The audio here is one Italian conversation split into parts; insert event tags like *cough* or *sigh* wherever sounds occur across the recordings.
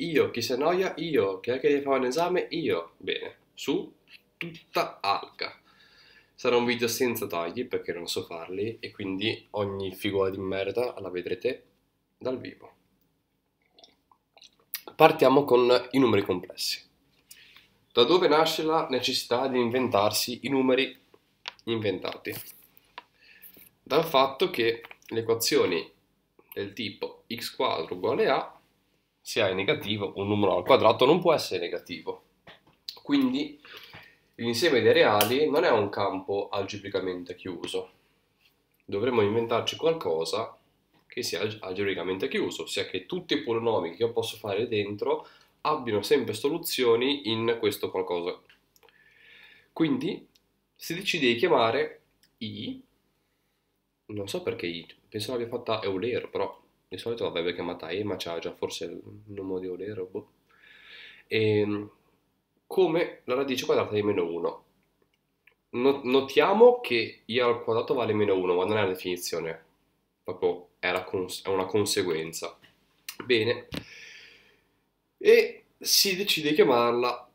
io, chi si annoia io, chi è che deve fare un esame io. Bene, su tutta alga. Sarà un video senza tagli perché non so farli e quindi ogni figura di merda la vedrete dal vivo. Partiamo con i numeri complessi. Da dove nasce la necessità di inventarsi i numeri inventati? Dal fatto che le equazioni del tipo x quadro uguale a, se a è negativo, un numero al quadrato non può essere negativo. Quindi L'insieme dei reali non è un campo algebricamente chiuso. Dovremmo inventarci qualcosa che sia algebricamente chiuso, ossia che tutti i polinomi che io posso fare dentro abbiano sempre soluzioni in questo qualcosa. Quindi si decide di chiamare i, non so perché i, penso l'abbia fatta Eulero, però di solito l'avrebbe chiamata E, ma c'ha già forse il nome di Eulero. Boh. E ehm, come la radice quadrata di meno 1. Notiamo che i al quadrato vale meno 1, ma non è una definizione, proprio è, cons- è una conseguenza. Bene, e si decide di chiamarla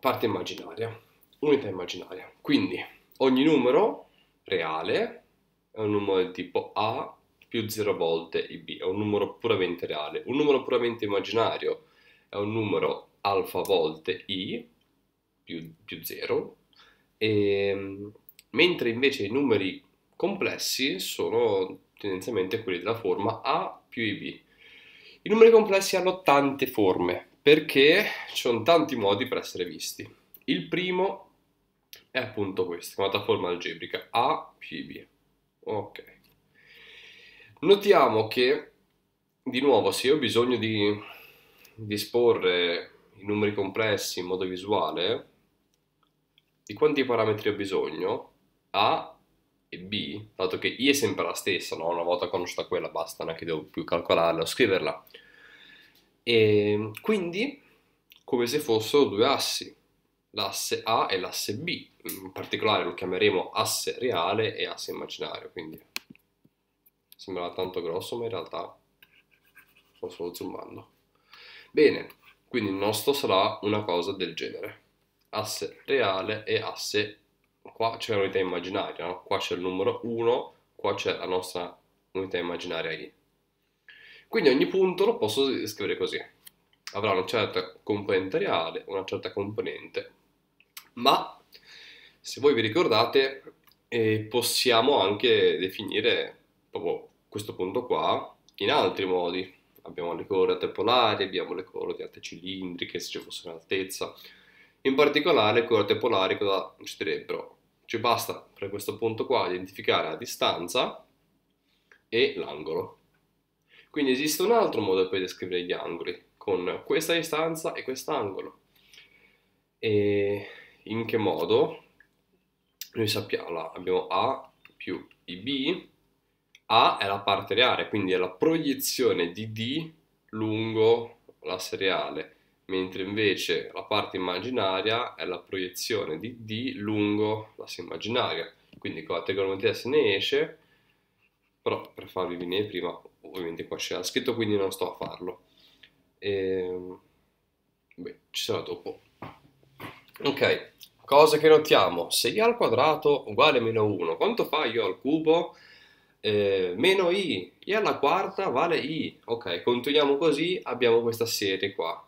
parte immaginaria, unità immaginaria. Quindi ogni numero reale è un numero del tipo A più 0 volte IB, è un numero puramente reale. Un numero puramente immaginario è un numero alfa volte i più, più 0, e, mentre invece i numeri complessi sono tendenzialmente quelli della forma A più IB. I numeri complessi hanno tante forme perché ci sono tanti modi per essere visti. Il primo è appunto questo, chiamata forma algebrica A più IB. Ok. Notiamo che, di nuovo, se io ho bisogno di disporre i numeri complessi in modo visuale, di quanti parametri ho bisogno? A e B, dato che I è sempre la stessa, no? una volta conosciuta quella basta, non è che devo più calcolarla o scriverla. E quindi, come se fossero due assi, l'asse A e l'asse B, in particolare lo chiameremo asse reale e asse immaginario, quindi sembra tanto grosso, ma in realtà sto solo zoomando. Bene, quindi il nostro sarà una cosa del genere. Asse reale e asse, qua c'è un'unità immaginaria, no? qua c'è il numero 1, qua c'è la nostra unità immaginaria i. Quindi ogni punto lo posso scrivere così. Avrà una certa componente reale, una certa componente. Ma se voi vi ricordate, eh, possiamo anche definire proprio questo punto qua in altri modi abbiamo le coordinate polari, abbiamo le coordinate cilindriche se ci fosse un'altezza. In particolare le coordinate polari cosa succederebbero? Ci basta per questo punto qua identificare la distanza e l'angolo. Quindi esiste un altro modo per descrivere gli angoli, con questa distanza e quest'angolo. E in che modo? Noi sappiamo, abbiamo A più IB a è la parte reale, quindi è la proiezione di D lungo l'asse reale, mentre invece la parte immaginaria è la proiezione di D lungo l'asse immaginaria. Quindi con la trigonometria se ne esce, però per farvi venire prima, ovviamente qua c'era scritto, quindi non sto a farlo. E, ehm, beh, ci sarà dopo. Ok, cose che notiamo. Se i al quadrato uguale a meno 1, quanto fa io al cubo? Eh, meno i, i alla quarta vale i, ok, continuiamo così, abbiamo questa serie qua,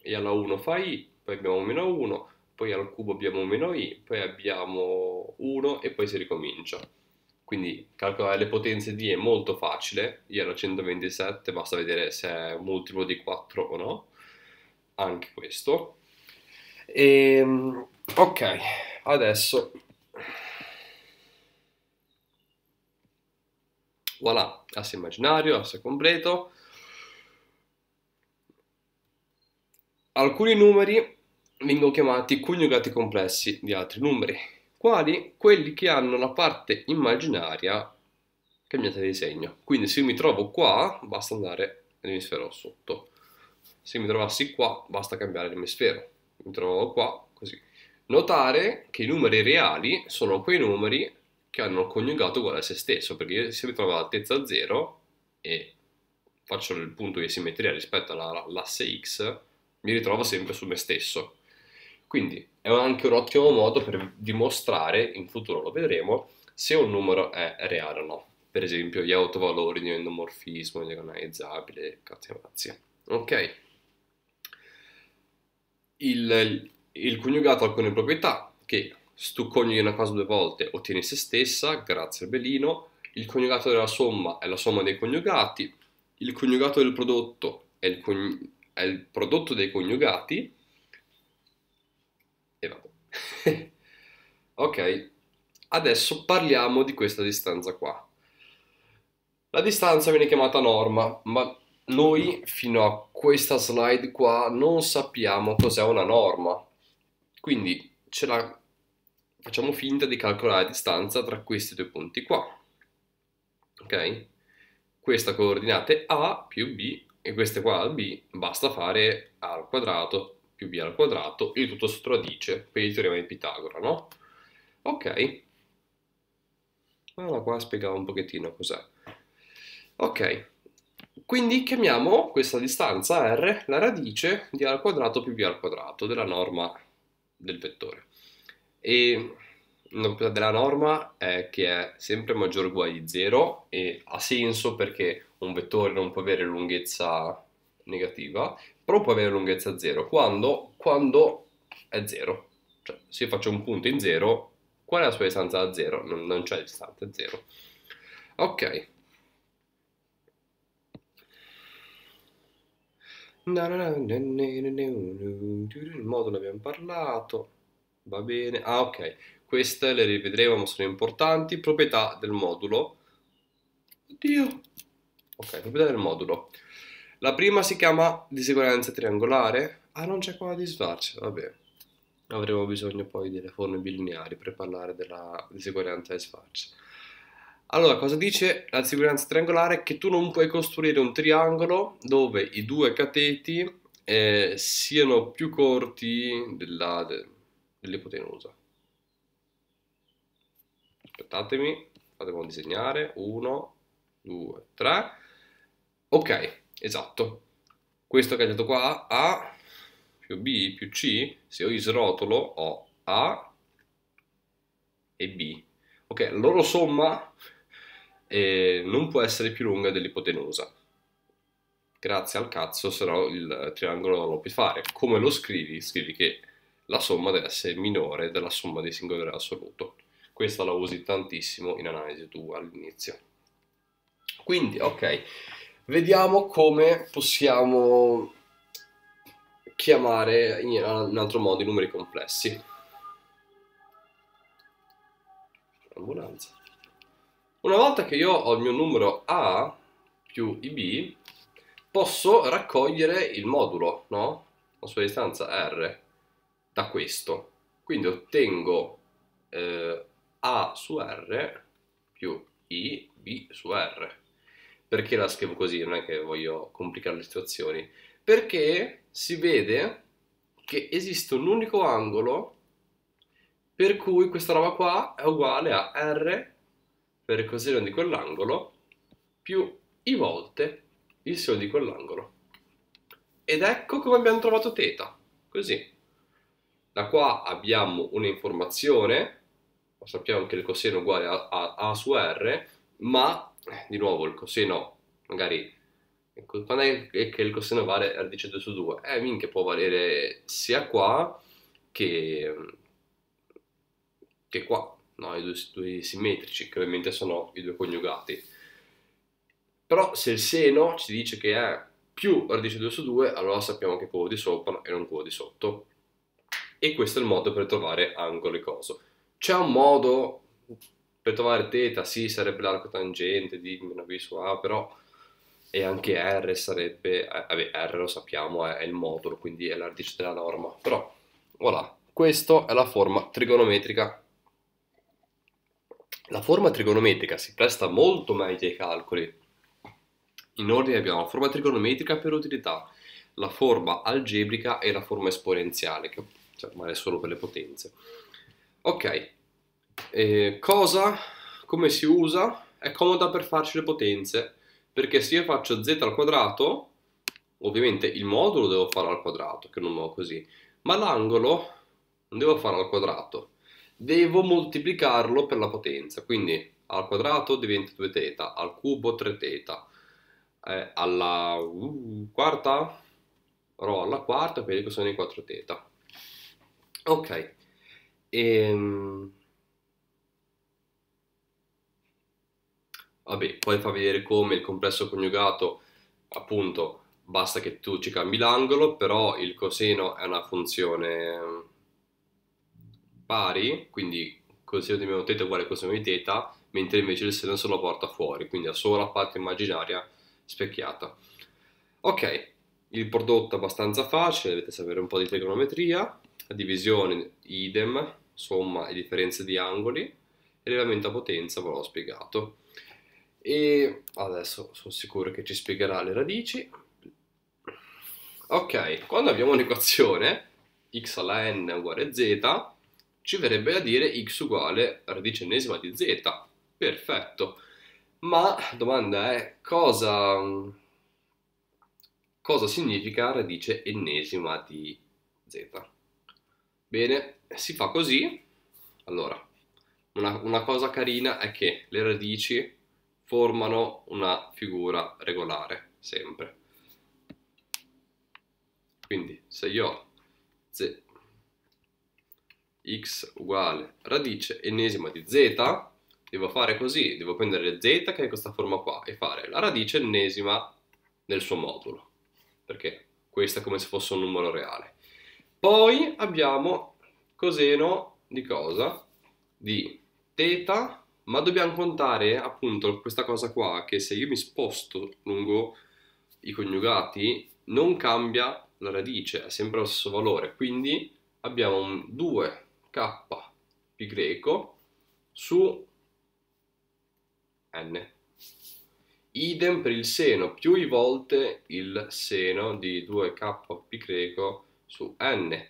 e alla 1 fa i, poi abbiamo meno 1, poi al cubo abbiamo meno i, poi abbiamo 1 e poi si ricomincia. Quindi calcolare le potenze di è molto facile, i alla 127, basta vedere se è un multiplo di 4 o no, anche questo. E, ehm, ok, adesso Voilà, asse immaginario, asse completo. Alcuni numeri vengono chiamati coniugati complessi di altri numeri, quali quelli che hanno la parte immaginaria cambiata di segno. Quindi se io mi trovo qua, basta andare nell'emisfero sotto. Se mi trovassi qua, basta cambiare l'emisfero. Mi trovo qua, così. Notare che i numeri reali sono quei numeri che hanno coniugato uguale a se stesso, perché se mi trovo all'altezza 0 e faccio il punto di simmetria rispetto all'asse x, mi ritrovo sempre su me stesso. Quindi è anche un ottimo modo per dimostrare, in futuro lo vedremo, se un numero è reale o no. Per esempio gli autovalori di endomorfismo diagonalizzabile, mazzi. Ok? Il, il coniugato ha alcune proprietà che se tu coniughi una cosa due volte ottieni se stessa, grazie al belino. Il coniugato della somma è la somma dei coniugati. Il coniugato del prodotto è il, coni- è il prodotto dei coniugati. E vabbè. *laughs* ok, adesso parliamo di questa distanza qua. La distanza viene chiamata norma, ma noi fino a questa slide qua non sappiamo cos'è una norma. Quindi ce la facciamo finta di calcolare la distanza tra questi due punti qua. Ok? Questa coordinate A più B e queste qua al B basta fare A al quadrato più B al quadrato, il tutto sotto radice per il teorema di Pitagora, no? Ok. Allora qua spiegavo un pochettino cos'è. Ok, quindi chiamiamo questa distanza r la radice di a al quadrato più b al quadrato della norma del vettore. E proprietà della norma è che è sempre maggiore o uguale di 0 e ha senso perché un vettore non può avere lunghezza negativa, però può avere lunghezza 0 quando, quando è 0. Cioè, se io faccio un punto in 0, qual è la sua distanza da 0? Non, non c'è distanza, è 0. Ok, Il modulo abbiamo parlato. Va bene. Ah, ok. Queste le rivedremo, ma sono importanti. Proprietà del modulo. Oddio. Ok, proprietà del modulo. La prima si chiama diseguaglianza triangolare. Ah, non c'è qua di Schwarz. Vabbè. Avremo bisogno poi delle forme bilineari per parlare della diseguaglianza di Schwarz. Allora, cosa dice la sicurezza triangolare? Che tu non puoi costruire un triangolo dove i due cateti eh, siano più corti della, de, dell'ipotenusa. Aspettatemi, fatemi disegnare. 1, 2, 3. Ok, esatto. Questo che è detto qua, A più B più C, se io srotolo ho A e B. Ok, la loro somma e non può essere più lunga dell'ipotenusa. Grazie al cazzo, se no il triangolo non lo puoi fare. Come lo scrivi? Scrivi che la somma deve essere minore della somma dei singoli assoluto. Questa la usi tantissimo in analisi tu all'inizio. Quindi, ok, vediamo come possiamo chiamare in altro modo i numeri complessi. Ambulanza. Una volta che io ho il mio numero A più IB, posso raccogliere il modulo, no? La sua distanza R da questo. Quindi ottengo eh, A su R più IB su R. Perché la scrivo così? Non è che voglio complicare le situazioni. Perché si vede che esiste un unico angolo per cui questa roba qua è uguale a R per il coseno di quell'angolo più i volte il seno di quell'angolo. Ed ecco come abbiamo trovato θ, così. Da qua abbiamo un'informazione, sappiamo che il coseno è uguale a, a, a su r, ma di nuovo il coseno magari quando è che il coseno vale radice 2 su 2? Eh, minchia, può valere sia qua che, che qua no? i due, due simmetrici, che ovviamente sono i due coniugati. Però se il seno ci dice che è più radice 2 su 2, allora sappiamo che quello di sopra e non quello di sotto. E questo è il modo per trovare angolo e coso. C'è un modo per trovare θ, sì, sarebbe l'arco tangente di meno b su a, però e anche r sarebbe, eh, vabbè, r lo sappiamo, è, il modulo, quindi è la radice della norma. Però, voilà, questa è la forma trigonometrica la forma trigonometrica si presta molto meglio ai calcoli. In ordine abbiamo la forma trigonometrica per utilità, la forma algebrica e la forma esponenziale, che cioè, vale solo per le potenze. Ok, eh, cosa, come si usa? È comoda per farci le potenze, Perché se io faccio z al quadrato, ovviamente il modulo devo fare al quadrato, che non ho così, ma l'angolo non devo fare al quadrato, devo moltiplicarlo per la potenza, quindi al quadrato diventa 2 teta, al cubo 3 teta, eh, alla uh, quarta rho alla quarta, quindi sono i 4 teta. Ok, ehm... vabbè, poi fa vedere come il complesso coniugato, appunto, basta che tu ci cambi l'angolo, però il coseno è una funzione pari, quindi coseno di meno teta uguale coseno di teta, mentre invece il seno se lo porta fuori, quindi ha solo la parte immaginaria specchiata. Ok, il prodotto è abbastanza facile, dovete sapere un po' di trigonometria, divisione idem, somma e differenza di angoli, elevamento a potenza ve l'ho spiegato. E adesso sono sicuro che ci spiegherà le radici. Ok, quando abbiamo un'equazione x alla n uguale z, ci verrebbe a dire x uguale radice ennesima di z. Perfetto. Ma la domanda è cosa, cosa significa radice ennesima di z? Bene, si fa così. Allora, una, una cosa carina è che le radici formano una figura regolare, sempre. Quindi se io ho z, x uguale radice ennesima di z, devo fare così, devo prendere z che è questa forma qua e fare la radice ennesima nel suo modulo, perché questo è come se fosse un numero reale. Poi abbiamo coseno di cosa? Di teta, ma dobbiamo contare appunto questa cosa qua, che se io mi sposto lungo i coniugati non cambia la radice, è sempre lo stesso valore, quindi abbiamo un 2k pi greco su n. Idem per il seno, più i volte il seno di 2k pi greco su n.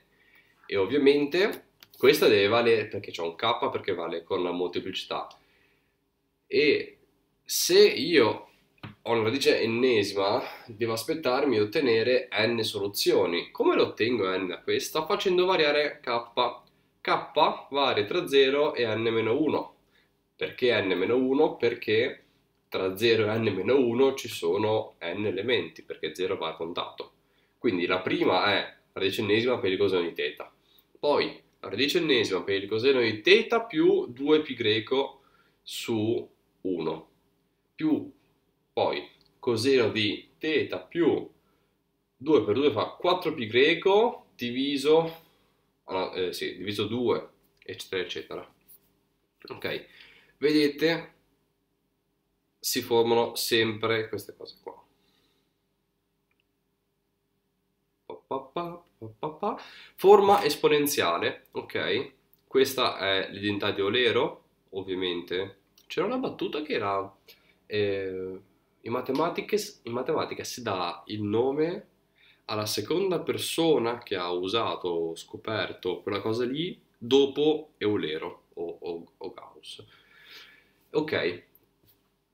E ovviamente questa deve valere, perché c'è un k perché vale con la molteplicità. E se io ho una radice ennesima, devo aspettarmi di ottenere n soluzioni. Come lo ottengo n da questa? Facendo variare k. k varia tra 0 e n-1 perché n-1? Perché tra 0 e n-1 ci sono n elementi, perché 0 va contato. Quindi la prima è radice ennesima per il coseno di θ. Poi la radice ennesima per il coseno di θ più 2π greco su 1. Più poi coseno di θ più 2 per 2 fa 4π greco diviso, ah eh, sì, diviso 2, eccetera, eccetera. Ok? vedete si formano sempre queste cose qua. Forma esponenziale, ok? Questa è l'identità di Olero, ovviamente. C'era una battuta che era... Eh, in, matematica, in matematica si dà il nome alla seconda persona che ha usato, scoperto quella cosa lì dopo Eulero o, o, o Gauss. Ok,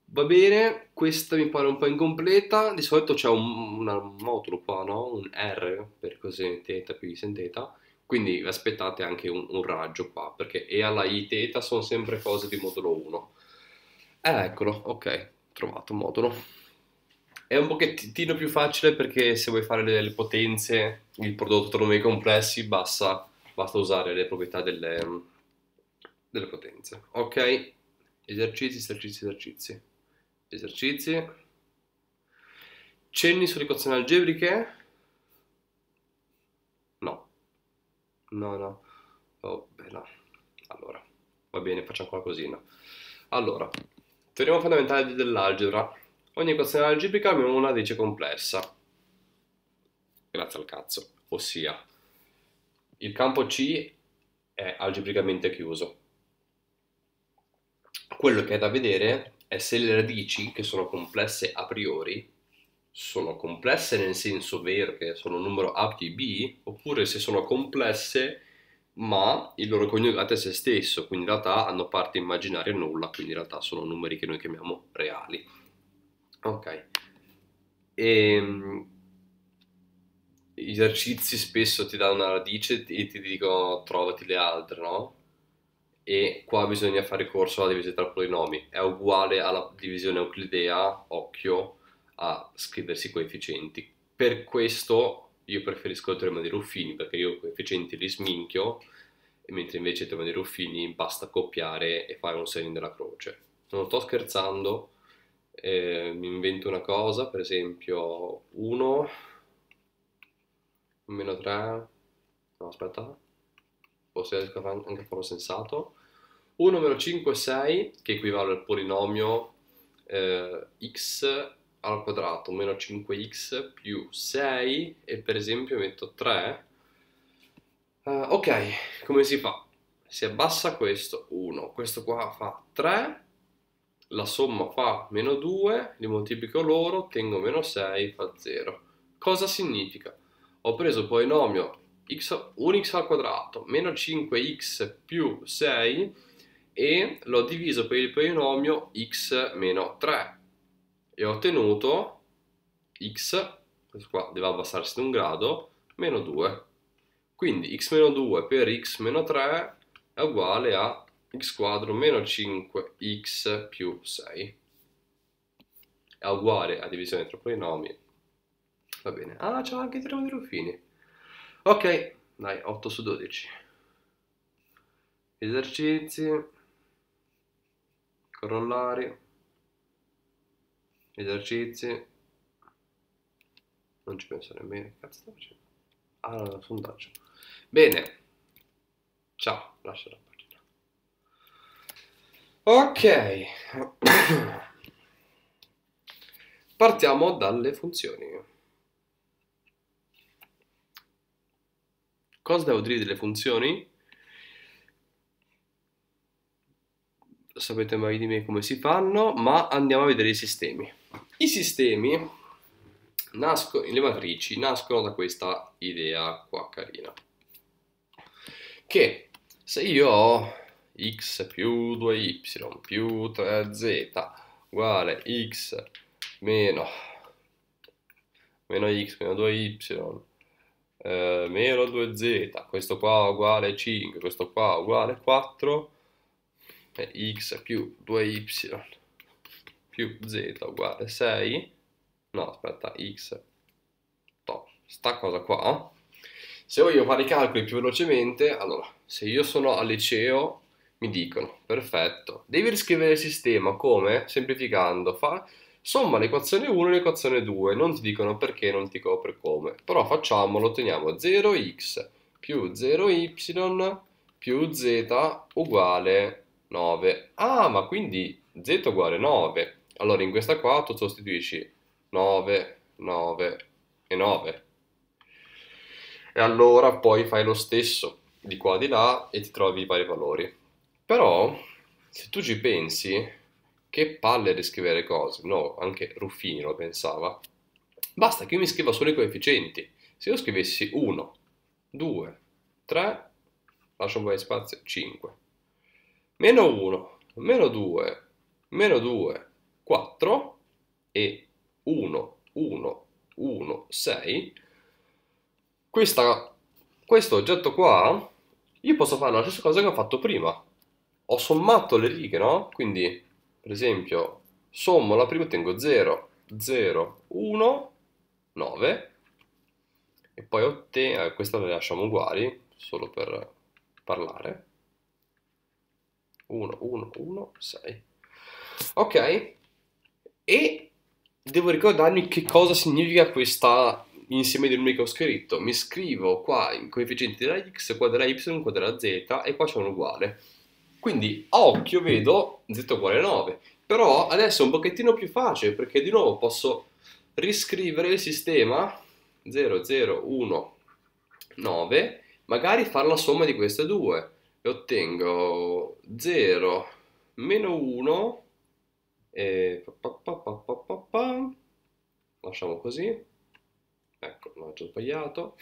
va bene, questa mi pare un po' incompleta, di solito c'è un, un modulo qua, no? Un R per così teta più i sen teta, quindi aspettate anche un, un, raggio qua, perché E alla I teta sono sempre cose di modulo 1. Eh, eccolo, ok, trovato un modulo. È un pochettino più facile perché se vuoi fare le, le potenze, il prodotto tra numeri complessi, basta, basta usare le proprietà delle, delle potenze. Ok, esercizi, esercizi, esercizi, esercizi, cenni sulle equazioni algebriche? No, no, no, oh, beh, no. Allora, va bene, facciamo qualcosina. Allora, teorema fondamentale dell'algebra. Ogni equazione algebrica ha una radice complessa. Grazie al cazzo. Ossia, il campo C è algebricamente chiuso quello che è da vedere è se le radici, che sono complesse a priori, sono complesse nel senso vero che sono un numero A più B, oppure se sono complesse ma il loro coniugato è se stesso, quindi in realtà hanno parte immaginaria nulla, quindi in realtà sono numeri che noi chiamiamo reali. Ok. E, gli esercizi spesso ti danno una radice e ti dicono trovati le altre, no? E qua bisogna fare corso alla divisione tra polinomi. È uguale alla divisione euclidea, occhio, a scriversi coefficienti. Per questo io preferisco il teorema di Ruffini, perché io i coefficienti li sminchio, mentre invece il teorema di Ruffini basta copiare e fare un segno della croce. Non sto scherzando, eh, mi invento una cosa, per esempio 1 meno 3, no aspetta, forse riesco anche a farlo sensato, 1 meno 5 6 che equivale al polinomio eh, x al quadrato meno 5x più 6 e per esempio metto 3 uh, eh, ok come si fa? si abbassa questo 1 questo qua fa 3 la somma fa meno 2 li moltiplico loro ottengo meno 6 fa 0 cosa significa? ho preso il polinomio x, 1x al quadrato meno 5x più 6 e l'ho diviso per il polinomio x meno 3 e ho ottenuto x, questo qua deve abbassarsi di un grado, meno 2. Quindi x meno 2 per x meno 3 è uguale a x quadro meno 5x più 6. È uguale a divisione tra polinomi Va bene. Ah, c'ho anche tre di Ruffini. Ok, dai, 8 su 12. Esercizi. Corollari. Esercizi. Non ci penso nemmeno. Cazzo sto facendo? Ah, no, sondaggio. Bene. Ciao, lascia la pagina. Ok. *coughs* Partiamo dalle funzioni. Cosa devo dire delle funzioni? Sapete mai di me come si fanno, ma andiamo a vedere i sistemi. I sistemi nascono, le matrici nascono da questa idea qua carina. Che se io ho x più 2y più 3z uguale x meno, meno x meno 2y eh, meno 2z, questo qua uguale 5, questo qua uguale 4, e x più 2y più z uguale 6, no aspetta, x, no, sta cosa qua, se voglio fare i calcoli più velocemente, allora, se io sono al liceo, mi dicono, perfetto, devi riscrivere il sistema come? Semplificando, fa somma l'equazione 1 e l'equazione 2, non ti dicono perché, non ti copre come, però facciamolo, otteniamo 0x più 0y più z uguale 9. Ah, ma quindi z uguale 9. Allora in questa qua tu sostituisci 9, 9 e 9. E allora poi fai lo stesso di qua di là e ti trovi i vari valori. Però, se tu ci pensi, che palle riscrivere cose, no, anche Ruffini lo pensava. Basta che io mi scriva solo i coefficienti. Se io scrivessi 1, 2, 3, lascio un po' di spazio, 5. Meno 1, meno 2, meno 2, 4 e 1, 1, 1, 6. Questa, questo oggetto qua, io posso fare la stessa cosa che ho fatto prima. Ho sommato le righe, no? Quindi per esempio, sommo la prima, ottengo 0, 0, 1, 9 e poi ottengo, eh, questa le lasciamo uguali, solo per parlare. 1, 1, 1, 6. Ok? E devo ricordarmi che cosa significa questa insieme di numeri che ho scritto. Mi scrivo qua i coefficienti della x, qua della y, qua della z e qua c'è un uguale. Quindi a occhio vedo z uguale 9, però adesso è un pochettino più facile perché di nuovo posso riscrivere il sistema 0, 0, 1, 9, magari fare la somma di queste due e ottengo 0, meno 1 e pa, pa, pa, lasciamo così, ecco, l'ho già sbagliato,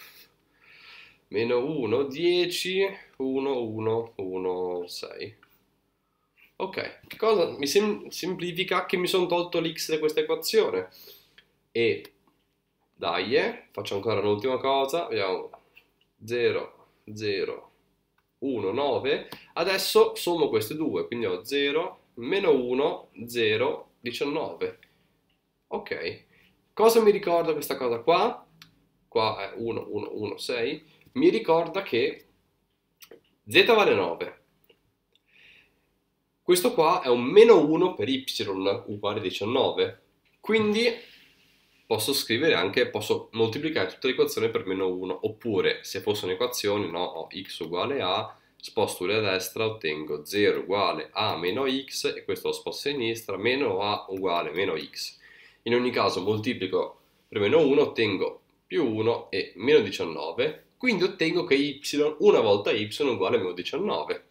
meno 1, 10, 1, 1, 1, 6. Ok, che cosa mi sem- semplifica che mi sono tolto l'x da questa equazione? E dai, eh, faccio ancora un'ultima cosa, vediamo. 0, 0, 1, 9. Adesso sommo queste due, quindi ho 0, meno 1, 0, 19. Ok, cosa mi ricorda questa cosa qua? Qua è 1, 1, 1, 6. Mi ricorda che z vale 9. Questo qua è un meno 1 per y uguale 19. Quindi posso scrivere anche, posso moltiplicare tutta l'equazione per meno 1, oppure se fosse un'equazione, no, ho x uguale a, sposto a destra, ottengo 0 uguale a meno x, e questo lo sposto a sinistra, meno a uguale meno x. In ogni caso moltiplico per meno 1, ottengo più 1 e meno 19, quindi ottengo che y, una volta y uguale a meno 19.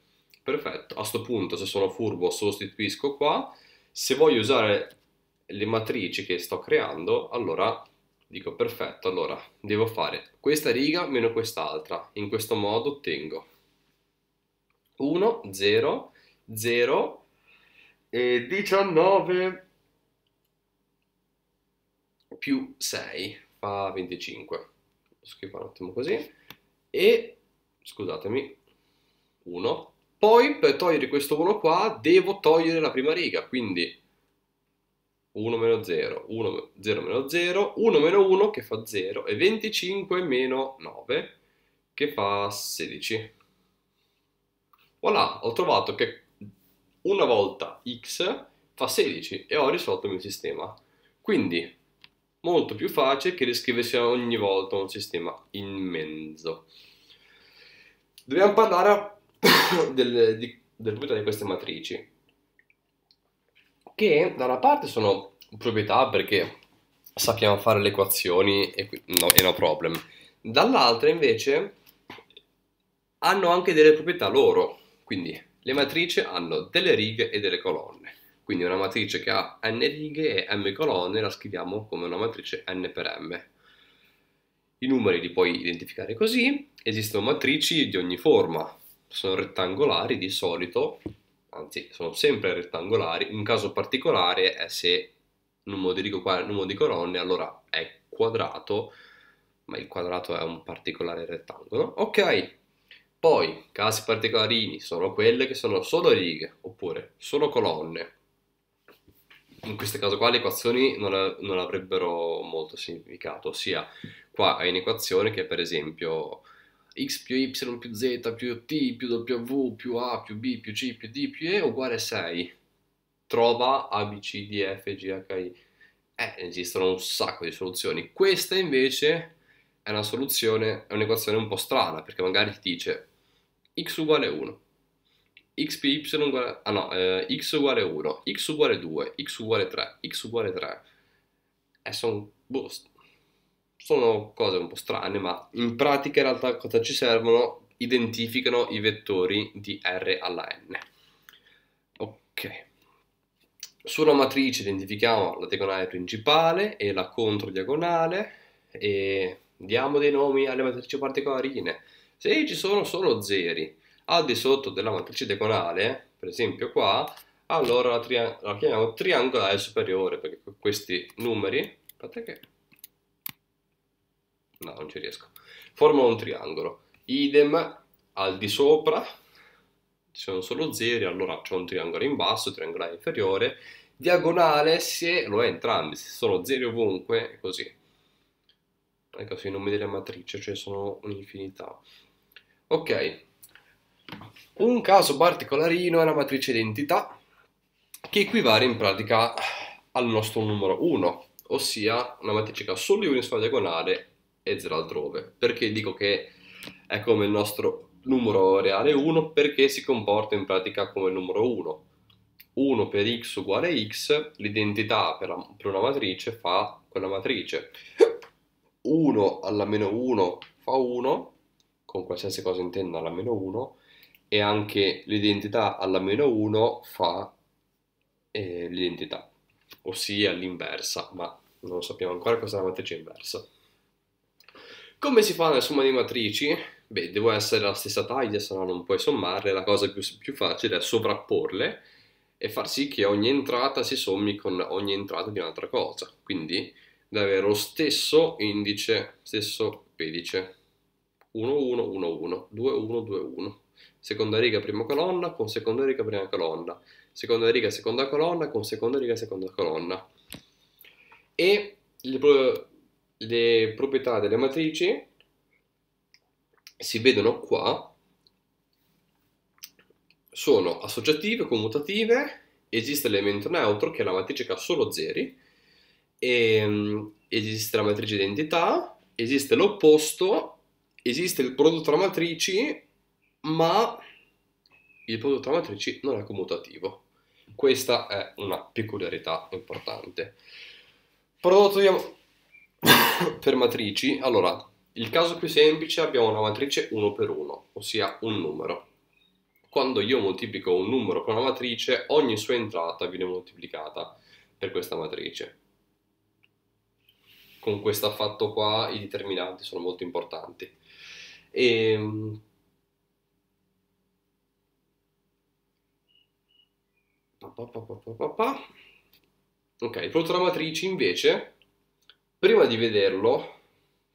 Perfetto, a questo punto se sono furbo sostituisco qua, se voglio usare le matrici che sto creando, allora dico perfetto, allora devo fare questa riga meno quest'altra, in questo modo ottengo 1, 0, 0 e 19 più 6 fa 25. Scrivo un attimo così. E, scusatemi, 1. Poi per togliere questo 1 qua devo togliere la prima riga, quindi 1 meno 0, 1, 0 meno 0, 1 meno 1 che fa 0 e 25 meno 9 che fa 16. Voilà, ho trovato che una volta x fa 16 e ho risolto il mio sistema. Quindi molto più facile che riscriversi ogni volta un sistema immenso. Dobbiamo parlare *coughs* del, di, del proprietà di queste matrici che da una parte sono proprietà perché sappiamo fare le equazioni e, no, e no problem, dall'altra invece hanno anche delle proprietà loro, quindi le matrici hanno delle righe e delle colonne, quindi una matrice che ha n righe e m colonne la scriviamo come una matrice n per m. I numeri li puoi identificare così, esistono matrici di ogni forma, sono rettangolari di solito, anzi sono sempre rettangolari, un caso particolare è se numero di numero di colonne, allora è quadrato, ma il quadrato è un particolare rettangolo. Ok, poi casi particolarini sono quelle che sono solo righe, oppure solo colonne. In questo caso qua le equazioni non, non avrebbero molto significato, ossia qua hai un'equazione che per esempio x più y più z più t più w più a più b più c più d più e uguale 6. Trova a, b, c, d, f, g, h, i. Eh, esistono un sacco di soluzioni. Questa invece è una soluzione, è un'equazione un po' strana, perché magari ti dice x uguale 1, x più y uguale, ah no, eh, x uguale 1, x uguale 2, x uguale 3, x uguale 3. E sono, boh, sono cose un po' strane, ma in pratica in realtà cosa ci servono? Identificano i vettori di R alla N. Ok. Su una matrice identifichiamo la diagonale principale e la controdiagonale e diamo dei nomi alle matrici particolarine. Se ci sono solo zeri al di sotto della matrice diagonale, per esempio qua, allora la, la chiamiamo triangolare superiore, perché questi numeri, aspetta che no non ci riesco, formano un triangolo. Idem al di sopra, ci sono solo zeri, allora c'è un triangolo in basso, triangolare inferiore, diagonale se lo è entrambi, se sono zeri ovunque, è così. Ecco, i nomi delle matrici, cioè sono un'infinità. Ok, un caso particolarino è la matrice identità, che equivale in pratica al nostro numero 1, ossia una matrice che ha solo una sola diagonale e 0 altrove. Perché dico che è come il nostro numero reale 1? Perché si comporta in pratica come il numero 1. 1 per x uguale x, l'identità per, per una matrice fa quella matrice. 1 alla meno 1 fa 1, con qualsiasi cosa intenda alla meno 1, e anche l'identità alla meno 1 fa eh, l'identità, ossia l'inversa, ma non sappiamo ancora cosa è la matrice inversa. Come si fa nella somma di matrici? Beh, devo essere la stessa taglia, se no non puoi sommarle, la cosa più, più facile è sovrapporle e far sì che ogni entrata si sommi con ogni entrata di un'altra cosa. Quindi deve avere lo stesso indice, stesso pedice. 1, 1, 1, 1, 2, 1, 2, 1. Seconda riga, prima colonna, con seconda riga, prima colonna. Seconda riga, seconda colonna, con seconda riga, seconda colonna. E le, le proprietà delle matrici si vedono qua sono associative, commutative, esiste l'elemento neutro che è la matrice che ha solo zeri, e, um, esiste la matrice identità, esiste l'opposto, esiste il prodotto tra matrici, ma il prodotto tra matrici non è commutativo. Questa è una peculiarità importante. Prodotto di... *coughs* per matrici, allora, il caso più semplice abbiamo una matrice 1 per 1, ossia un numero quando io moltiplico un numero con una matrice, ogni sua entrata viene moltiplicata per questa matrice. Con questo affatto qua i determinanti sono molto importanti. E... Ehm, ok, il prodotto della matrice invece, prima di vederlo,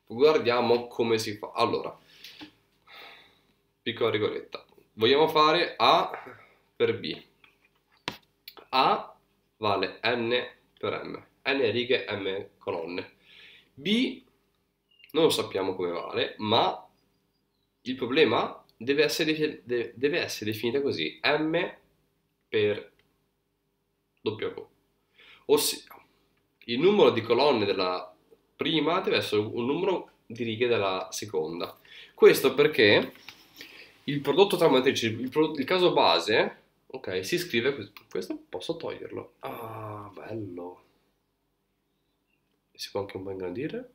guardiamo come si fa. Allora, piccola rigoretta vogliamo fare A per B. A vale n per m, n righe, m colonne. B non lo sappiamo come vale, ma il problema deve essere, deve essere definita così, m per W. Ossia, il numero di colonne della prima deve essere un numero di righe della seconda. Questo perché il prodotto tra matrici, il, pro, il caso base, ok, si scrive. Questo posso toglierlo. Ah, bello. Si può anche un po' ingrandire?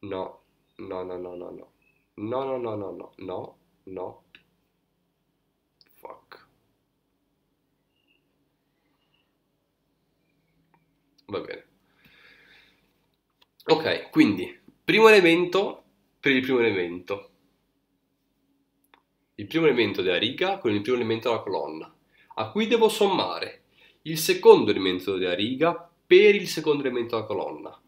No, no, no, no, no, no. No, no, no, no, no, no, no. Va bene. Ok, quindi, primo elemento per il primo elemento. Il primo elemento della riga con il primo elemento della colonna, a cui devo sommare il secondo elemento della riga per il secondo elemento della colonna.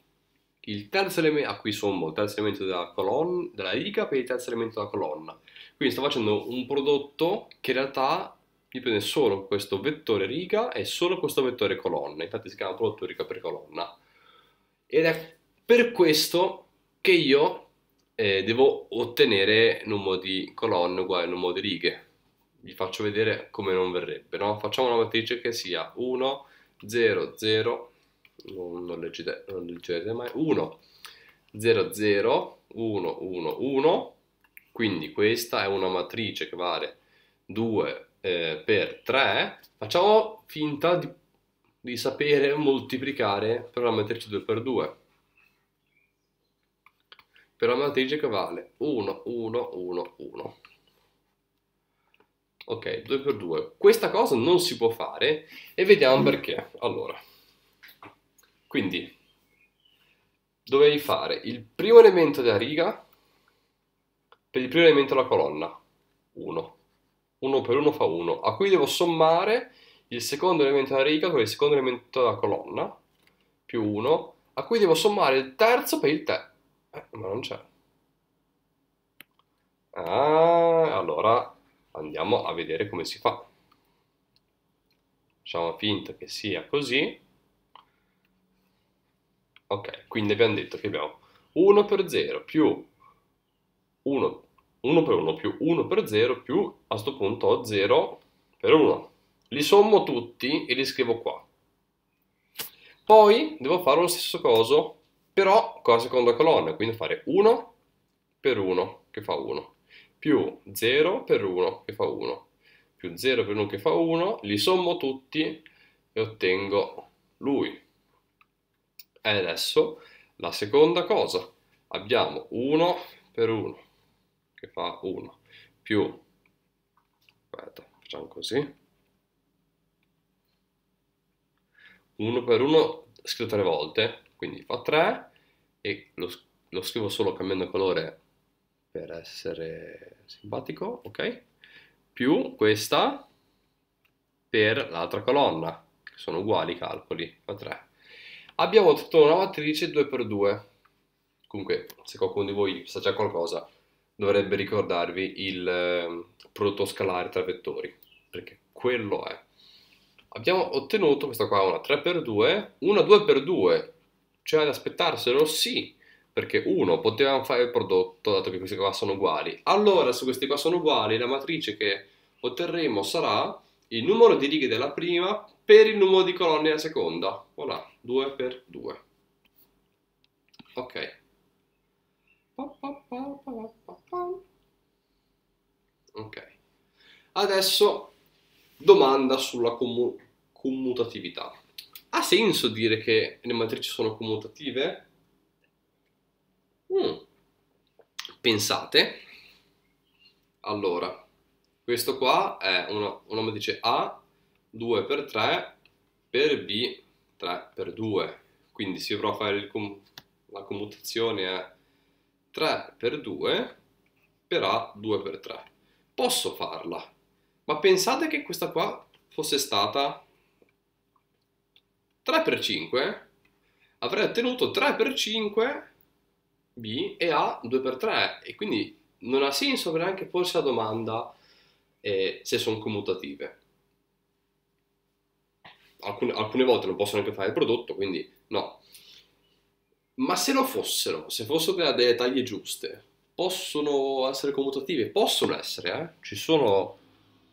Il terzo elemento a cui sommo il terzo elemento della, colonna, della riga per il terzo elemento della colonna. Quindi sto facendo un prodotto che in realtà prende solo questo vettore riga e solo questo vettore colonna. Infatti si chiama prodotto riga per colonna. Ed è per questo che io eh, devo ottenere numero di colonne uguale al numero di righe. Vi faccio vedere come non verrebbe, no? Facciamo una matrice che sia 1, 0, 0, non, non, leggete, non leggete mai, 1, 0, 0, 1, 1, 1, quindi questa è una matrice che vale 2 eh, per 3, facciamo finta di, di sapere moltiplicare per una matrice 2 per 2 per una matrice che vale 1, 1, 1, 1. Ok, 2 per 2. Questa cosa non si può fare e vediamo perché. Allora, quindi dovevi fare il primo elemento della riga per il primo elemento della colonna, 1. 1 per 1 fa 1, a cui devo sommare il secondo elemento della riga con il secondo elemento della colonna, più 1, a cui devo sommare il terzo per il terzo eh, ma non c'è. Ah, allora andiamo a vedere come si fa. Facciamo finta che sia così. Ok, quindi abbiamo detto che abbiamo 1 per 0 più 1, 1 per 1 più 1 per 0 più a questo punto ho 0 per 1. Li sommo tutti e li scrivo qua. Poi devo fare lo stesso coso però con la seconda colonna, quindi fare 1 per 1 che fa 1, più 0 per 1 che fa 1, più 0 per 1 che fa 1, li sommo tutti e ottengo lui. E adesso la seconda cosa, abbiamo 1 per 1 che fa 1, più, aspetta, facciamo così, 1 per 1 scritto tre volte, quindi fa 3 e lo, lo scrivo solo cambiando colore per essere simpatico, ok? più questa per l'altra colonna, che sono uguali i calcoli, a 3. Abbiamo tutta una matrice 2x2. Comunque, se qualcuno di voi sa già qualcosa, dovrebbe ricordarvi il eh, prodotto scalare tra vettori, perché quello è. Abbiamo ottenuto questa qua, una 3x2, una 2x2. C'è da aspettarselo? Sì, perché uno, potevamo fare il prodotto, dato che questi qua sono uguali. Allora, se questi qua sono uguali, la matrice che otterremo sarà il numero di righe della prima per il numero di colonne della seconda. Voilà, 2 per 2. Ok. Ok. Adesso domanda sulla commu commutatività. Ha senso dire che le matrici sono commutative? Mm. Pensate. Allora, questo qua è una, una matrice A 2 per 3 per B 3 per 2 quindi se io provo a fare com la commutazione è 3 per 2 per A 2 per 3 posso farla ma pensate che questa qua fosse stata 3 per 5 avrei ottenuto 3 per 5 B e A 2 per 3 e quindi non ha senso neanche porsi la domanda eh, se sono commutative. Alcune, alcune volte non possono neanche fare il prodotto, quindi no. Ma se lo fossero, se fossero delle taglie giuste, possono essere commutative? Possono essere, eh? Ci sono,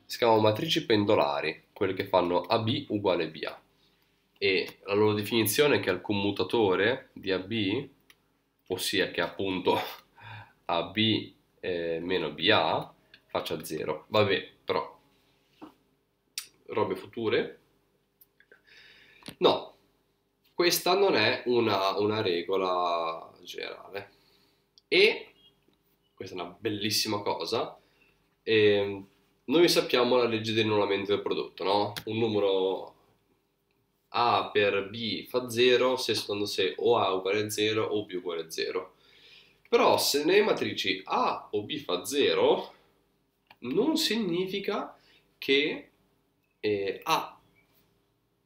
si chiamano matrici pendolari, quelle che fanno AB uguale BA. E la loro definizione è che al commutatore di AB, ossia che appunto AB eh, meno BA, faccia 0. Vabbè, però, robe future? No, questa non è una, una regola generale. E, questa è una bellissima cosa, e, noi sappiamo la legge di annullamento del prodotto, no? Un numero A per B fa 0 se secondo se o A uguale a 0 o B uguale a 0. Però se nelle matrici A o B fa 0, non significa che eh, A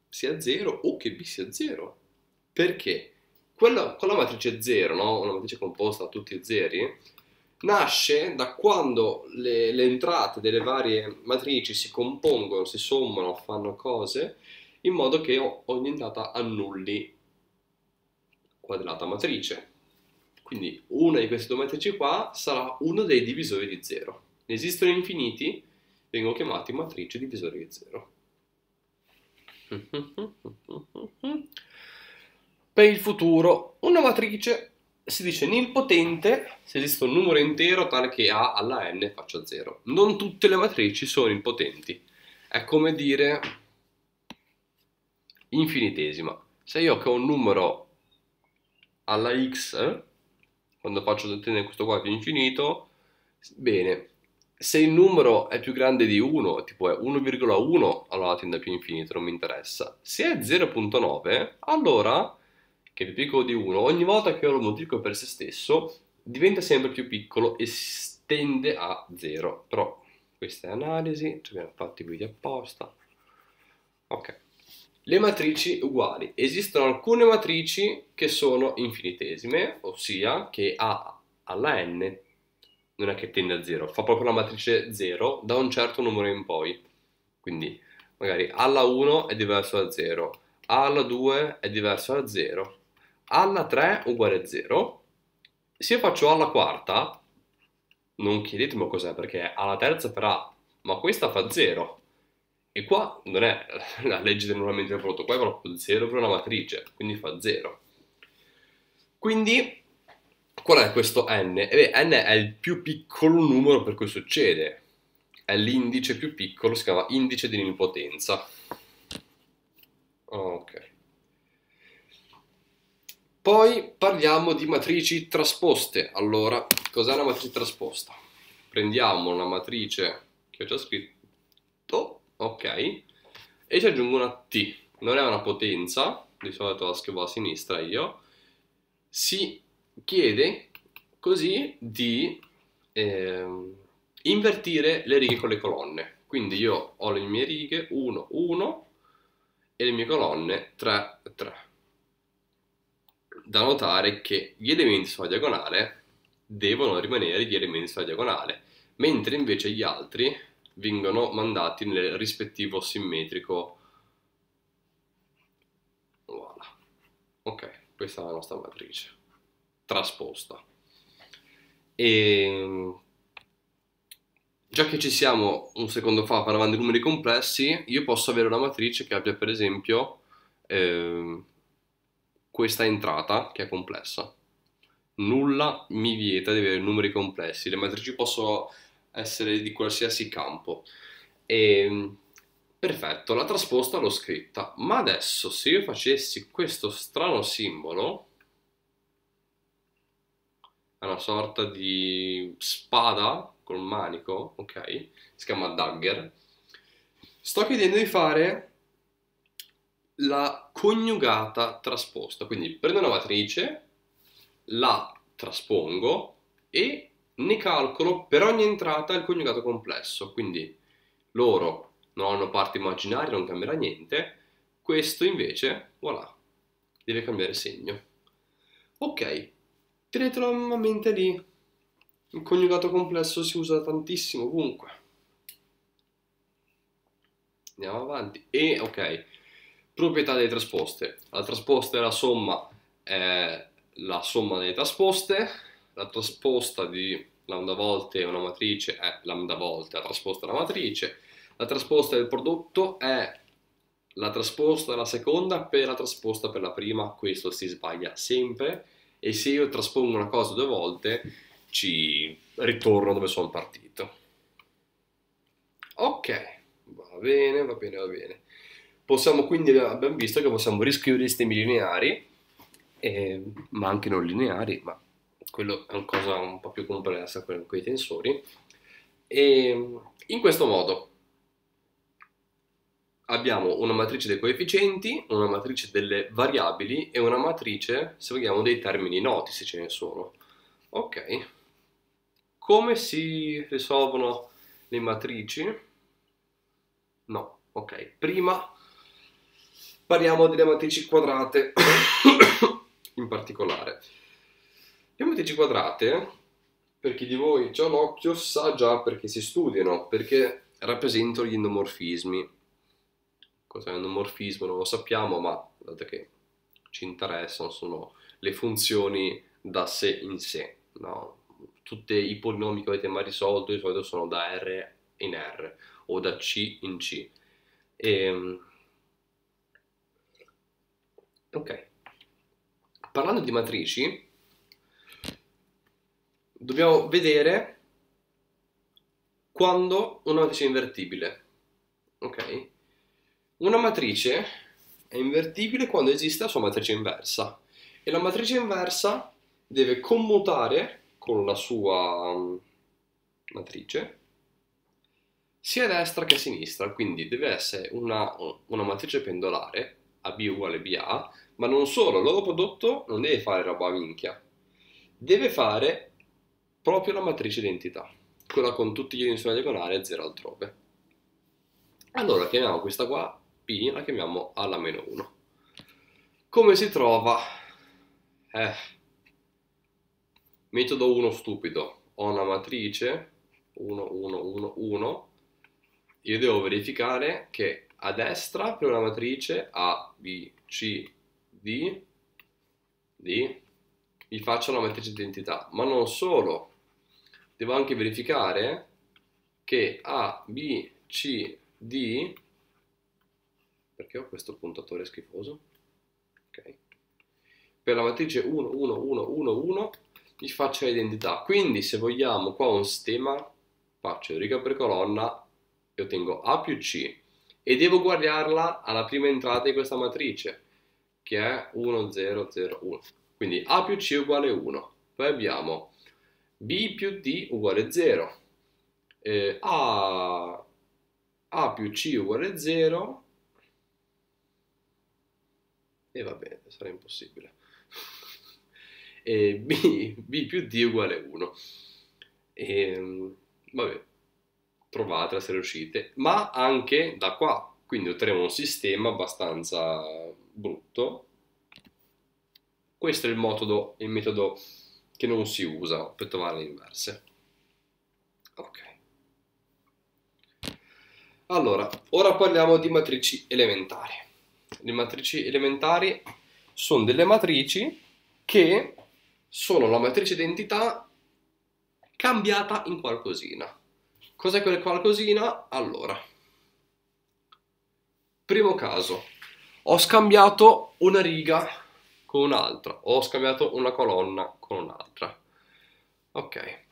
sia 0 o che B sia 0. Perché? Quella, quella matrice 0, no? una matrice composta da tutti i zeri, nasce da quando le, le, entrate delle varie matrici si compongono, si sommano, fanno cose, in modo che ogni entrata annulli quadrata matrice. Quindi una di queste due matrici qua sarà uno dei divisori di 0 ne esistono infiniti, vengono chiamati matrici divisori di zero. *laughs* Per il futuro, una matrice si dice nilpotente se esiste un numero intero tale che A alla n faccia 0. Non tutte le matrici sono nilpotenti. È come dire infinitesima. Se io ho un numero alla x, quando faccio ottenere questo qua più infinito, bene, se il numero è più grande di 1, tipo è 1,1, allora tende più infinito, non mi interessa. Se è 0.9, allora, che è più piccolo di 1, ogni volta che lo moltiplico per se stesso, diventa sempre più piccolo e tende a 0. Però questa è analisi, ci abbiamo fatto i video apposta. Ok. Le matrici uguali. Esistono alcune matrici che sono infinitesime, ossia che A alla n non è che tende a 0, fa proprio la matrice 0 da un certo numero in poi. Quindi magari alla 1 è diverso da 0, A alla 2 è diverso da 0, A alla 3 uguale a 0. Se io faccio alla quarta, non chiedetemi cos'è perché alla terza A, ma questa fa 0. E qua non è *laughs* la legge del annullamento del prodotto, qua è proprio 0 per una matrice, quindi fa 0. Quindi Qual è questo n? Eh beh, n è il più piccolo numero per cui succede. È l'indice più piccolo, si chiama indice di nilpotenza. Ok. Poi parliamo di matrici trasposte. Allora, cos'è una matrice trasposta? Prendiamo una matrice che ho già scritto, ok, e ci aggiungo una t. Non è una potenza, di solito la scrivo a sinistra io, si chiede così di eh, invertire le righe con le colonne. Quindi io ho le mie righe 1, 1 e le mie colonne 3, 3. Da notare che gli elementi sulla diagonale devono rimanere gli elementi sulla diagonale, mentre invece gli altri vengono mandati nel rispettivo simmetrico. Voilà. Ok, questa è la nostra matrice trasposta. E già che ci siamo un secondo fa parlando di numeri complessi, io posso avere una matrice che abbia per esempio eh, questa entrata che è complessa. Nulla mi vieta di avere numeri complessi, le matrici possono essere di qualsiasi campo. E, perfetto, la trasposta l'ho scritta, ma adesso se io facessi questo strano simbolo, è una sorta di spada col manico, ok? Si chiama dagger. Sto chiedendo di fare la coniugata trasposta, quindi prendo una matrice, la traspongo e ne calcolo per ogni entrata il coniugato complesso, quindi loro non hanno parte immaginaria, non cambierà niente, questo invece, voilà, deve cambiare segno. Ok, tenetelo a mente lì, il coniugato complesso si usa tantissimo ovunque. Andiamo avanti. E ok, proprietà delle trasposte. La trasposta è la somma, è la somma delle trasposte. La trasposta di lambda volte una matrice è lambda volte la trasposta della matrice. La trasposta del prodotto è la trasposta della seconda per la trasposta per la prima. Questo si sbaglia sempre. E se io traspongo una cosa due volte, ci ritorno dove sono partito. Ok, va bene, va bene, va bene. Possiamo quindi, abbiamo visto che possiamo riscrivere i sistemi lineari, eh, ma anche non lineari, ma quello è una cosa un po' più complessa con i tensori. E in questo modo abbiamo una matrice dei coefficienti, una matrice delle variabili e una matrice, se vogliamo, dei termini noti, se ce ne sono. Ok. Come si risolvono le matrici? No, ok. Prima parliamo delle matrici quadrate *coughs* in particolare. Le matrici quadrate, per chi di voi ha l'occhio, sa già perché si studiano, perché rappresentano gli endomorfismi. Cos'è un endomorfismo non lo sappiamo, ma dato che ci interessano sono le funzioni da sé in sé, no? tutti i polinomi che avete mai risolto di solito sono da R in R o da C in C. E, ehm, ok, parlando di matrici, dobbiamo vedere quando una matrice è invertibile. Ok? Una matrice è invertibile quando esiste la sua matrice inversa e la matrice inversa deve commutare con la sua mm, matrice sia a destra che a sinistra, quindi deve essere una, una matrice pendolare AB uguale BA, ma non solo, il loro prodotto non deve fare roba minchia, deve fare proprio la matrice identità, quella con tutti gli elementi sulla diagonale e 0 altrove. Allora chiamiamo questa qua P, la chiamiamo alla meno 1. Come si trova? Eh, Metodo 1 stupido. Ho una matrice 1, 1, 1, 1. Io devo verificare che a destra per una matrice A, B, C, D, D, vi faccio una matrice di identità. Ma non solo, devo anche verificare che A, B, C, D, perché ho questo puntatore schifoso? Ok. Per la matrice 1, 1, 1, 1, 1 gli faccio l'identità. Quindi se vogliamo qua un sistema, faccio riga per colonna e ottengo A più C e devo guardarla alla prima entrata di questa matrice che è 1, 0, 0, 1. Quindi A più C uguale 1. Poi abbiamo B più D uguale 0. Eh, A, A più C uguale 0. E va bene, sarà impossibile *laughs* e b, b più d uguale 1. E, vabbè, trovate, la serie uscite, ma anche da qua. Quindi otterremo un sistema abbastanza brutto. Questo è il metodo, il metodo che non si usa per trovare le inverse. Ok. Allora, ora parliamo di matrici elementari. Le matrici elementari sono delle matrici che sono la matrice identità cambiata in qualcosina. Cos'è quel qualcosina? Allora, primo caso, ho scambiato una riga con un'altra, ho scambiato una colonna con un'altra. Ok,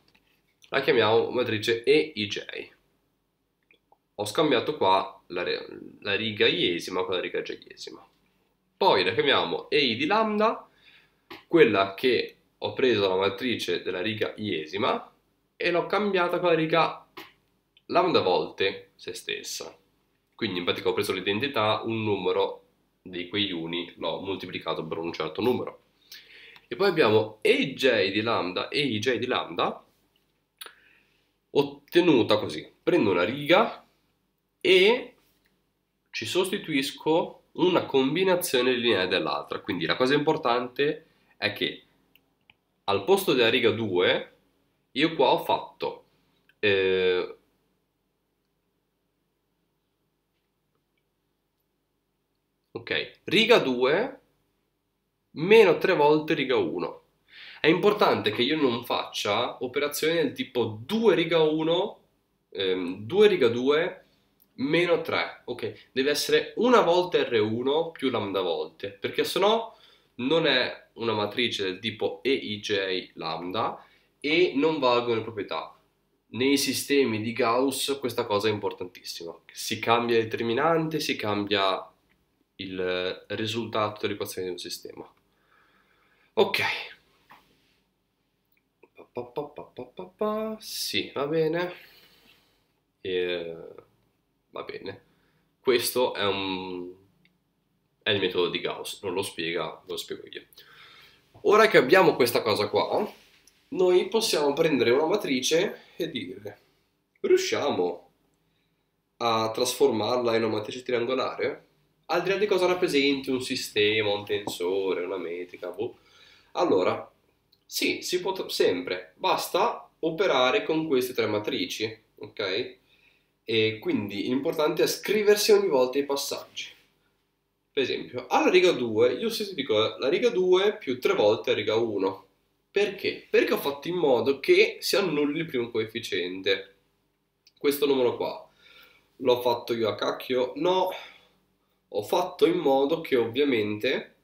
la chiamiamo matrice EIJ. Ho scambiato qua la, la riga iesima con la riga j-iesima. Poi la chiamiamo EI di lambda, quella che ho preso la matrice della riga iesima e l'ho cambiata con la riga lambda volte se stessa. Quindi in pratica ho preso l'identità, un numero di quegli uni, l'ho moltiplicato per un certo numero. E poi abbiamo EJ di lambda e IJ di lambda ottenuta così. Prendo una riga e ci sostituisco una combinazione lineare dell'altra. Quindi la cosa importante è che al posto della riga 2 io qua ho fatto eh, ok riga 2 meno 3 volte riga 1 è importante che io non faccia operazioni del tipo 2 riga 1 ehm, 2 riga 2 meno 3 ok deve essere una volta R1 più lambda volte perché sennò non è una matrice del tipo EIJ lambda e non valgono le proprietà. Nei sistemi di Gauss questa cosa è importantissima. Si cambia il determinante, si cambia il risultato dell'equazione di un sistema. Ok. Pa, pa, pa, sì, va bene. E, va bene. Questo è, un, è il metodo di Gauss, non lo spiega, lo spiego io. Ora che abbiamo questa cosa qua, noi possiamo prendere una matrice e dire riusciamo a trasformarla in una matrice triangolare? Al di là di cosa rappresenti un sistema, un tensore, una metrica, boh. Allora, sì, si può sempre, basta operare con queste tre matrici, ok? E quindi l'importante è scriversi ogni volta i passaggi. Per esempio, alla riga 2 io sostituisco la riga 2 più 3 volte la riga 1 perché? Perché ho fatto in modo che si annulli il primo coefficiente. Questo numero qua. L'ho fatto io a cacchio? No. Ho fatto in modo che ovviamente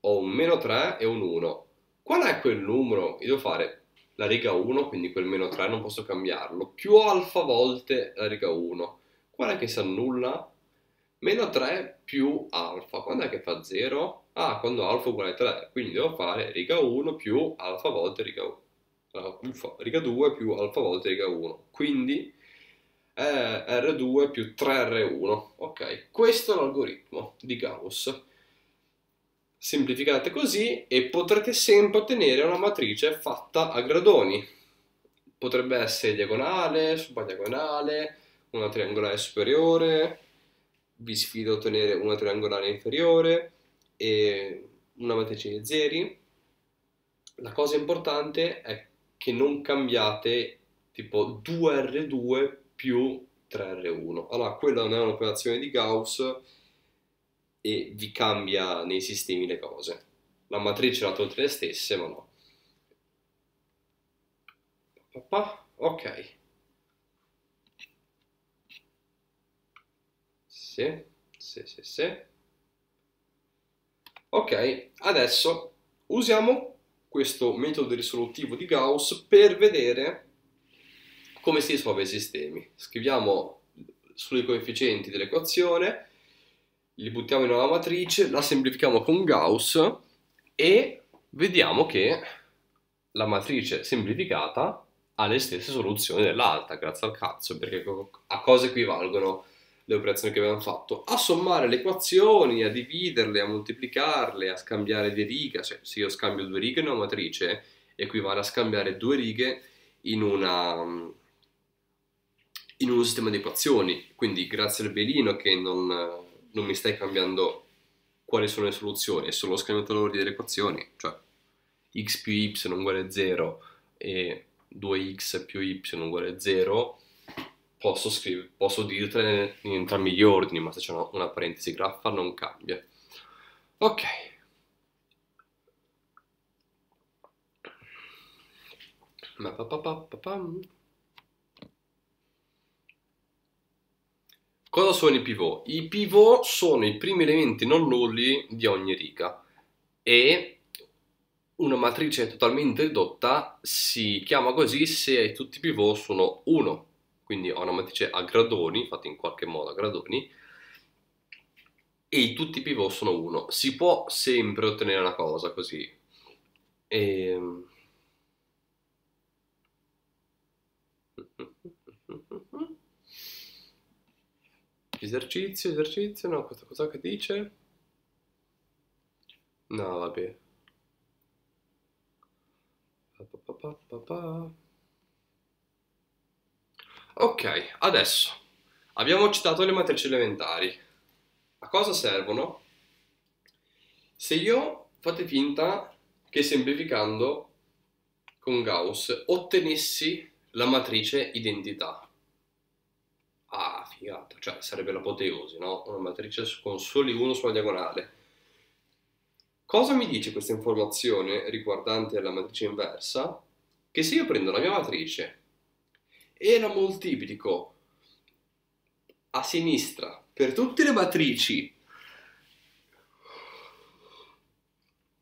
ho un meno 3 e un 1. Qual è quel numero? Io devo fare la riga 1, quindi quel meno 3 non posso cambiarlo, più alfa volte la riga 1. Qual è che si annulla? Meno 3 più alfa. Quando è che fa 0? Ah, quando alfa uguale 3, quindi devo fare riga 1 più alfa volte riga 1. Uh, riga 2 più alfa volte riga 1. Quindi è R2 più 3R1. Ok, questo è l'algoritmo di Gauss. Semplificate così e potrete sempre ottenere una matrice fatta a gradoni. Potrebbe essere diagonale, subdiagonale, una triangolare superiore, vi sfido a ottenere una triangolare inferiore e una matrice di zeri. La cosa importante è che non cambiate tipo 2R2 più 3R1. Allora, quella non è un'operazione di Gauss e vi cambia nei sistemi le cose. La matrice la tolto le stesse, ma no. Ok. Sì, sì, sì, sì. Ok, adesso usiamo questo metodo risolutivo di Gauss per vedere come si risolve i sistemi. Scriviamo sui coefficienti dell'equazione, li buttiamo in una matrice, la semplifichiamo con Gauss e vediamo che la matrice semplificata ha le stesse soluzioni dell'altra, grazie al cazzo, perché a cosa equivalgono le operazioni che abbiamo fatto, a sommare le equazioni, a dividerle, a moltiplicarle, a scambiare di riga, cioè se io scambio due righe in una matrice equivale a scambiare due righe in una, in un sistema di equazioni, quindi grazie al bielino che non, non mi stai cambiando quali sono le soluzioni, è solo scambiato l'ordine delle equazioni, cioè x più y uguale a 0 e 2x più y uguale a 0, posso, scrivere, posso dirtene in entrambi gli ordini, ma se c'è una, una parentesi graffa non cambia. Ok. Ma pa pa pa pa Cosa sono i pivot? I pivot sono i primi elementi non nulli di ogni riga e una matrice totalmente ridotta si chiama così se tutti i pivot sono 1, quindi ho una matrice a gradoni, fatta in qualche modo a gradoni, e tutti i pivot sono 1. Si può sempre ottenere una cosa così. E... Ehm, Esercizio, esercizio, no, questa cosa che dice? No, vabbè. Ok, adesso abbiamo citato le matrici elementari. A cosa servono? Se io fate finta che semplificando con Gauss ottenessi la matrice identità, Ah, figata, cioè sarebbe l'apoteosi, no? Una matrice con soli uno sulla diagonale. Cosa mi dice questa informazione riguardante la matrice inversa? Che se io prendo la mia matrice e la moltiplico a sinistra per tutte le matrici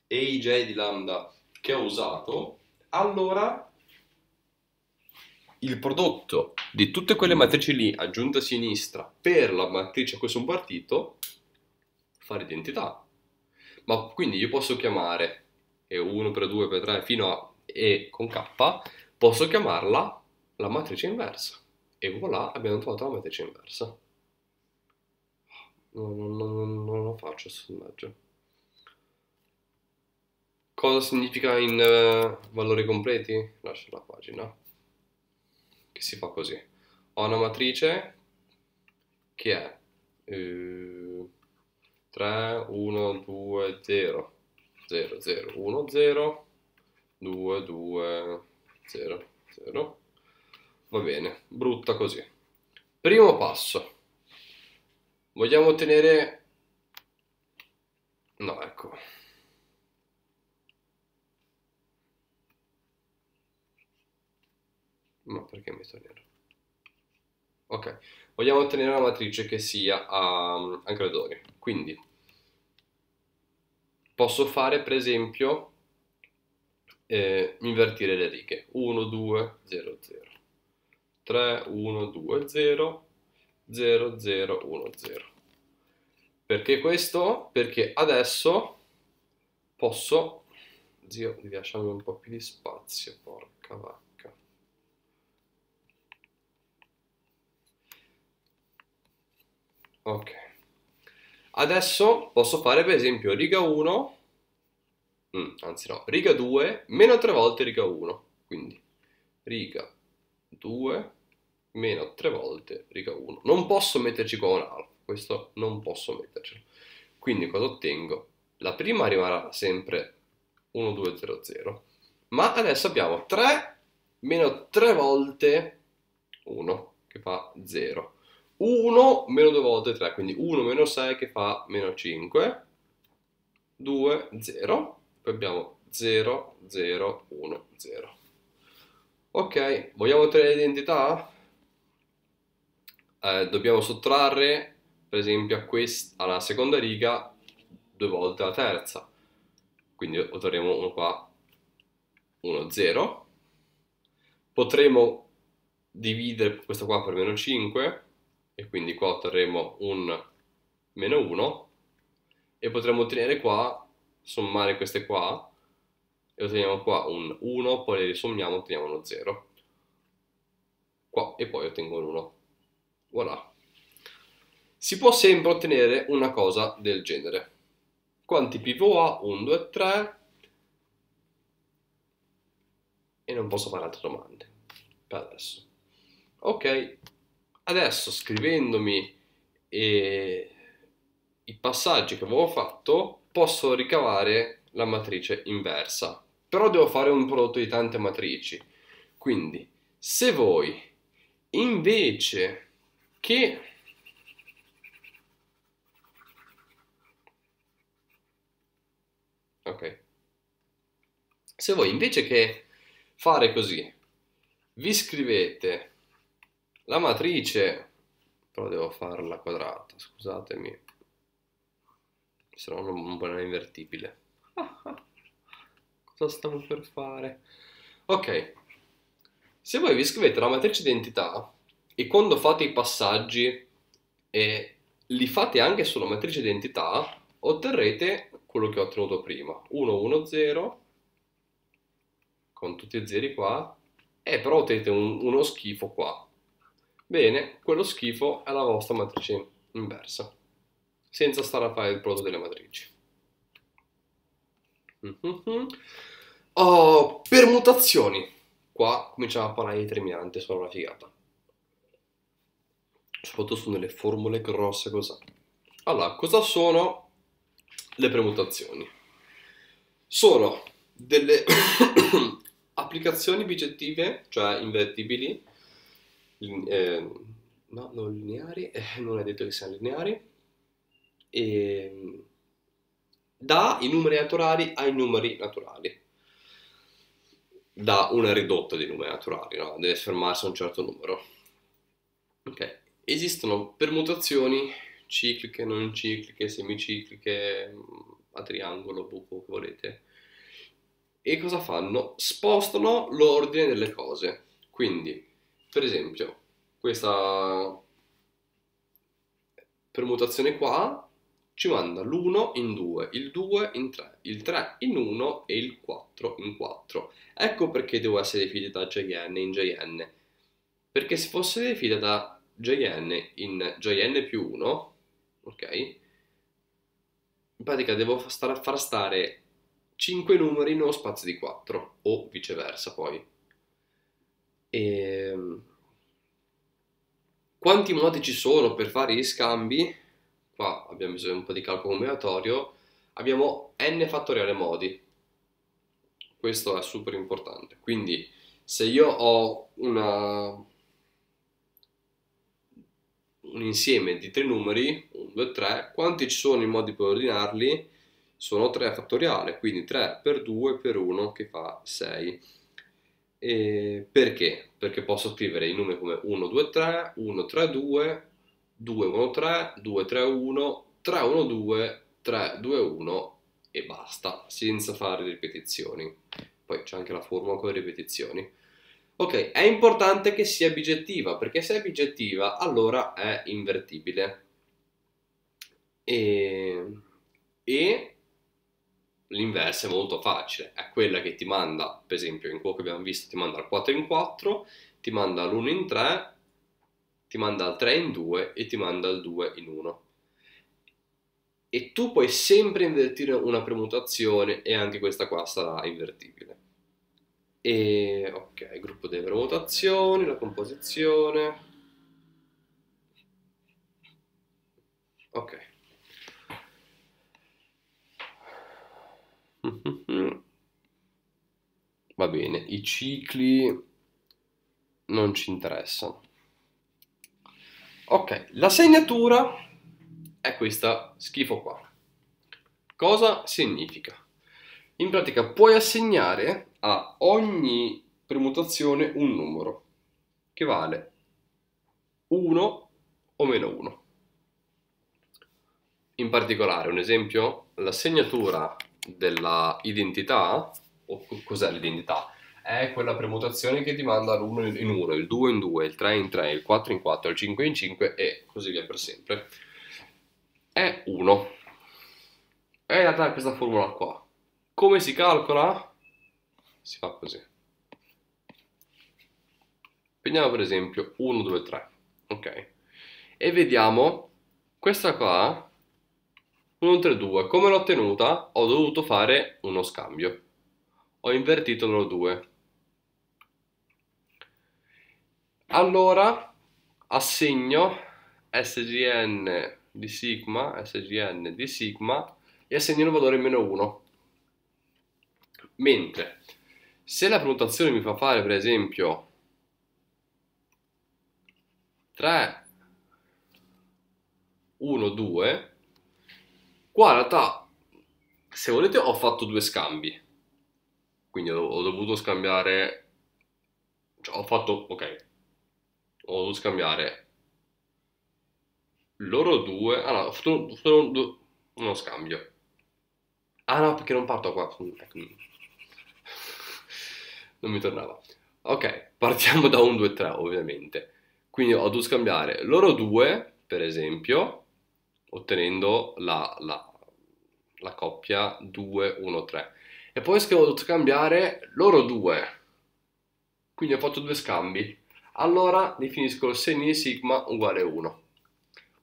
e i j di lambda che ho usato, allora il prodotto di tutte quelle matrici lì aggiunte a sinistra per la matrice a cui sono partito fa l'identità. Ma quindi io posso chiamare E1 per 2 per 3 fino a E con K, posso chiamarla la matrice inversa. E voilà, abbiamo trovato la matrice inversa. Non, non, non, non lo faccio sondaggio. Cosa significa in uh, valori completi? Lascio la pagina che si fa così. Ho una matrice che è eh, 3, 1, 2, 0, 0, 0, 1, 0, 2, 2, 0, 0. Va bene, brutta così. Primo passo. Vogliamo ottenere... No, ecco. Ma perché mi sto nero? Ok, vogliamo ottenere una matrice che sia a, a gradoni. Quindi posso fare per esempio eh, invertire le righe 1 2 0 0 3 1 2 0 0 0 1 0 perché questo? perché adesso posso zio devi lasciarmi un po' più di spazio porca vacca Ok. Adesso posso fare per esempio riga 1, mm, anzi no, riga 2 meno 3 volte riga 1. Quindi riga 2 meno 3 volte riga 1. Non posso metterci qua un alfa, questo non posso mettercelo. Quindi cosa ottengo? La prima rimarrà sempre 1, 2, 0, 0. Ma adesso abbiamo 3 meno 3 volte 1, che fa 0. 1 meno 2 volte 3, quindi 1 meno 6 che fa meno 5, 2, 0, poi abbiamo 0, 0, 1, 0. Ok, vogliamo ottenere l'identità? Eh, dobbiamo sottrarre, per esempio, a quest- alla seconda riga due volte la terza. Quindi otterremo uno qua, 1, 0. Potremo dividere questo qua per meno 5 e quindi qua otterremo un meno 1 e potremo ottenere qua, sommare queste qua e otteniamo qua un 1, poi le risommiamo e otteniamo uno 0 qua e poi ottengo un 1 voilà. Si può sempre ottenere una cosa del genere. Quanti pivot ha? 1, 2, 3 e non posso fare altre domande. Per adesso. Ok adesso scrivendomi eh, i passaggi che avevo fatto, posso ricavare la matrice inversa. Però devo fare un prodotto di tante matrici. Quindi, se voi invece che ok se voi invece che fare così vi scrivete la matrice però devo farla quadrata scusatemi. Se no non è invertibile. *laughs* Cosa stavo per fare? Ok. Se voi vi scrivete la matrice identità e quando fate i passaggi e li fate anche sulla matrice identità otterrete quello che ho ottenuto prima. 1 1 0 con tutti i zeri qua. E però ottenete un, uno schifo qua bene quello schifo è la vostra matrice inversa senza stare a fare il prodotto delle matrici mm-hmm. oh, permutazioni qua cominciamo a parlare di determinanti sono una figata soprattutto su delle formule grosse così allora cosa sono le permutazioni. Sono delle *coughs* applicazioni bigettive, cioè invertibili, eh, no, non lineari, eh, non è detto che siano lineari, e da i numeri naturali ai numeri naturali. Da una ridotta di numeri naturali, no? deve fermarsi a un certo numero. Ok, esistono permutazioni cicliche, non cicliche, semicicliche, a triangolo, buco, che volete. E cosa fanno? Spostano l'ordine delle cose. Quindi, per esempio, questa permutazione qua ci manda l'1 in 2, il 2 in 3, il 3 in 1 e il 4 in 4. Ecco perché devo essere definita da JN in JN. Perché se fosse definita da JN in JN più 1, ok? In pratica devo far stare 5 numeri in uno spazio di 4 o viceversa poi. E... Ehm, quanti modi ci sono per fare gli scambi? Qua abbiamo bisogno di un po' di calcolo combinatorio. Abbiamo n fattoriale modi. Questo è super importante. Quindi se io ho una, un insieme di tre numeri 2, 3. Quanti ci sono i modi per ordinarli? Sono 3 fattoriale, quindi 3 per 2 per 1 che fa 6. E perché? Perché posso scrivere i numeri come 1, 2, 3, 1, 3, 2, 2, 1, 3, 2, 3, 1, 3, 1, 2, 3, 2, 1 e basta, senza fare ripetizioni. Poi c'è anche la formula con le ripetizioni. Ok, è importante che sia bigettiva, perché se è bigettiva allora è invertibile e, e l'inversa è molto facile, è quella che ti manda, per esempio in quello che abbiamo visto, ti manda il 4 in 4, ti manda l'1 in 3, ti manda il 3 in 2 e ti manda il 2 in 1. E tu puoi sempre invertire una premutazione e anche questa qua sarà invertibile. E ok, gruppo delle premutazioni, la composizione. Ok. Va bene, i cicli non ci interessano. Ok, la segnatura è questa schifo qua. Cosa significa? In pratica puoi assegnare a ogni permutazione un numero che vale 1 o meno 1. In particolare, un esempio, la segnatura della identità, o cos'è l'identità? È quella premutazione che ti manda l'1 in 1, il 2 in 2, il 3 in 3, il 4 in 4, il 5 in 5 e così via per sempre. È 1. E in realtà questa formula qua. Come si calcola? Si fa così. Prendiamo per esempio 1, 2, 3. Ok. E vediamo questa qua 1, 3, 2. Come l'ho ottenuta? Ho dovuto fare uno scambio. Ho invertito loro due. Allora, assegno SGN di sigma, SGN di sigma e assegno il valore meno 1. Mentre se la prenotazione mi fa fare per esempio 3, 1, 2, qua in realtà se volete ho fatto due scambi, quindi ho, ho dovuto scambiare, cioè ho fatto, ok, ho dovuto scambiare loro due, ah no, ho fatto uno, uno, uno scambio. Ah no, perché non parto qua. Ecco. *laughs* Non mi tornava. Ok, partiamo da 1, 2, 3 ovviamente. Quindi ho dovuto scambiare loro due, per esempio, ottenendo la, la, la coppia 2, 1, 3. E poi ho dovuto scambiare loro due. Quindi ho fatto due scambi. Allora definisco il segno di sigma uguale 1.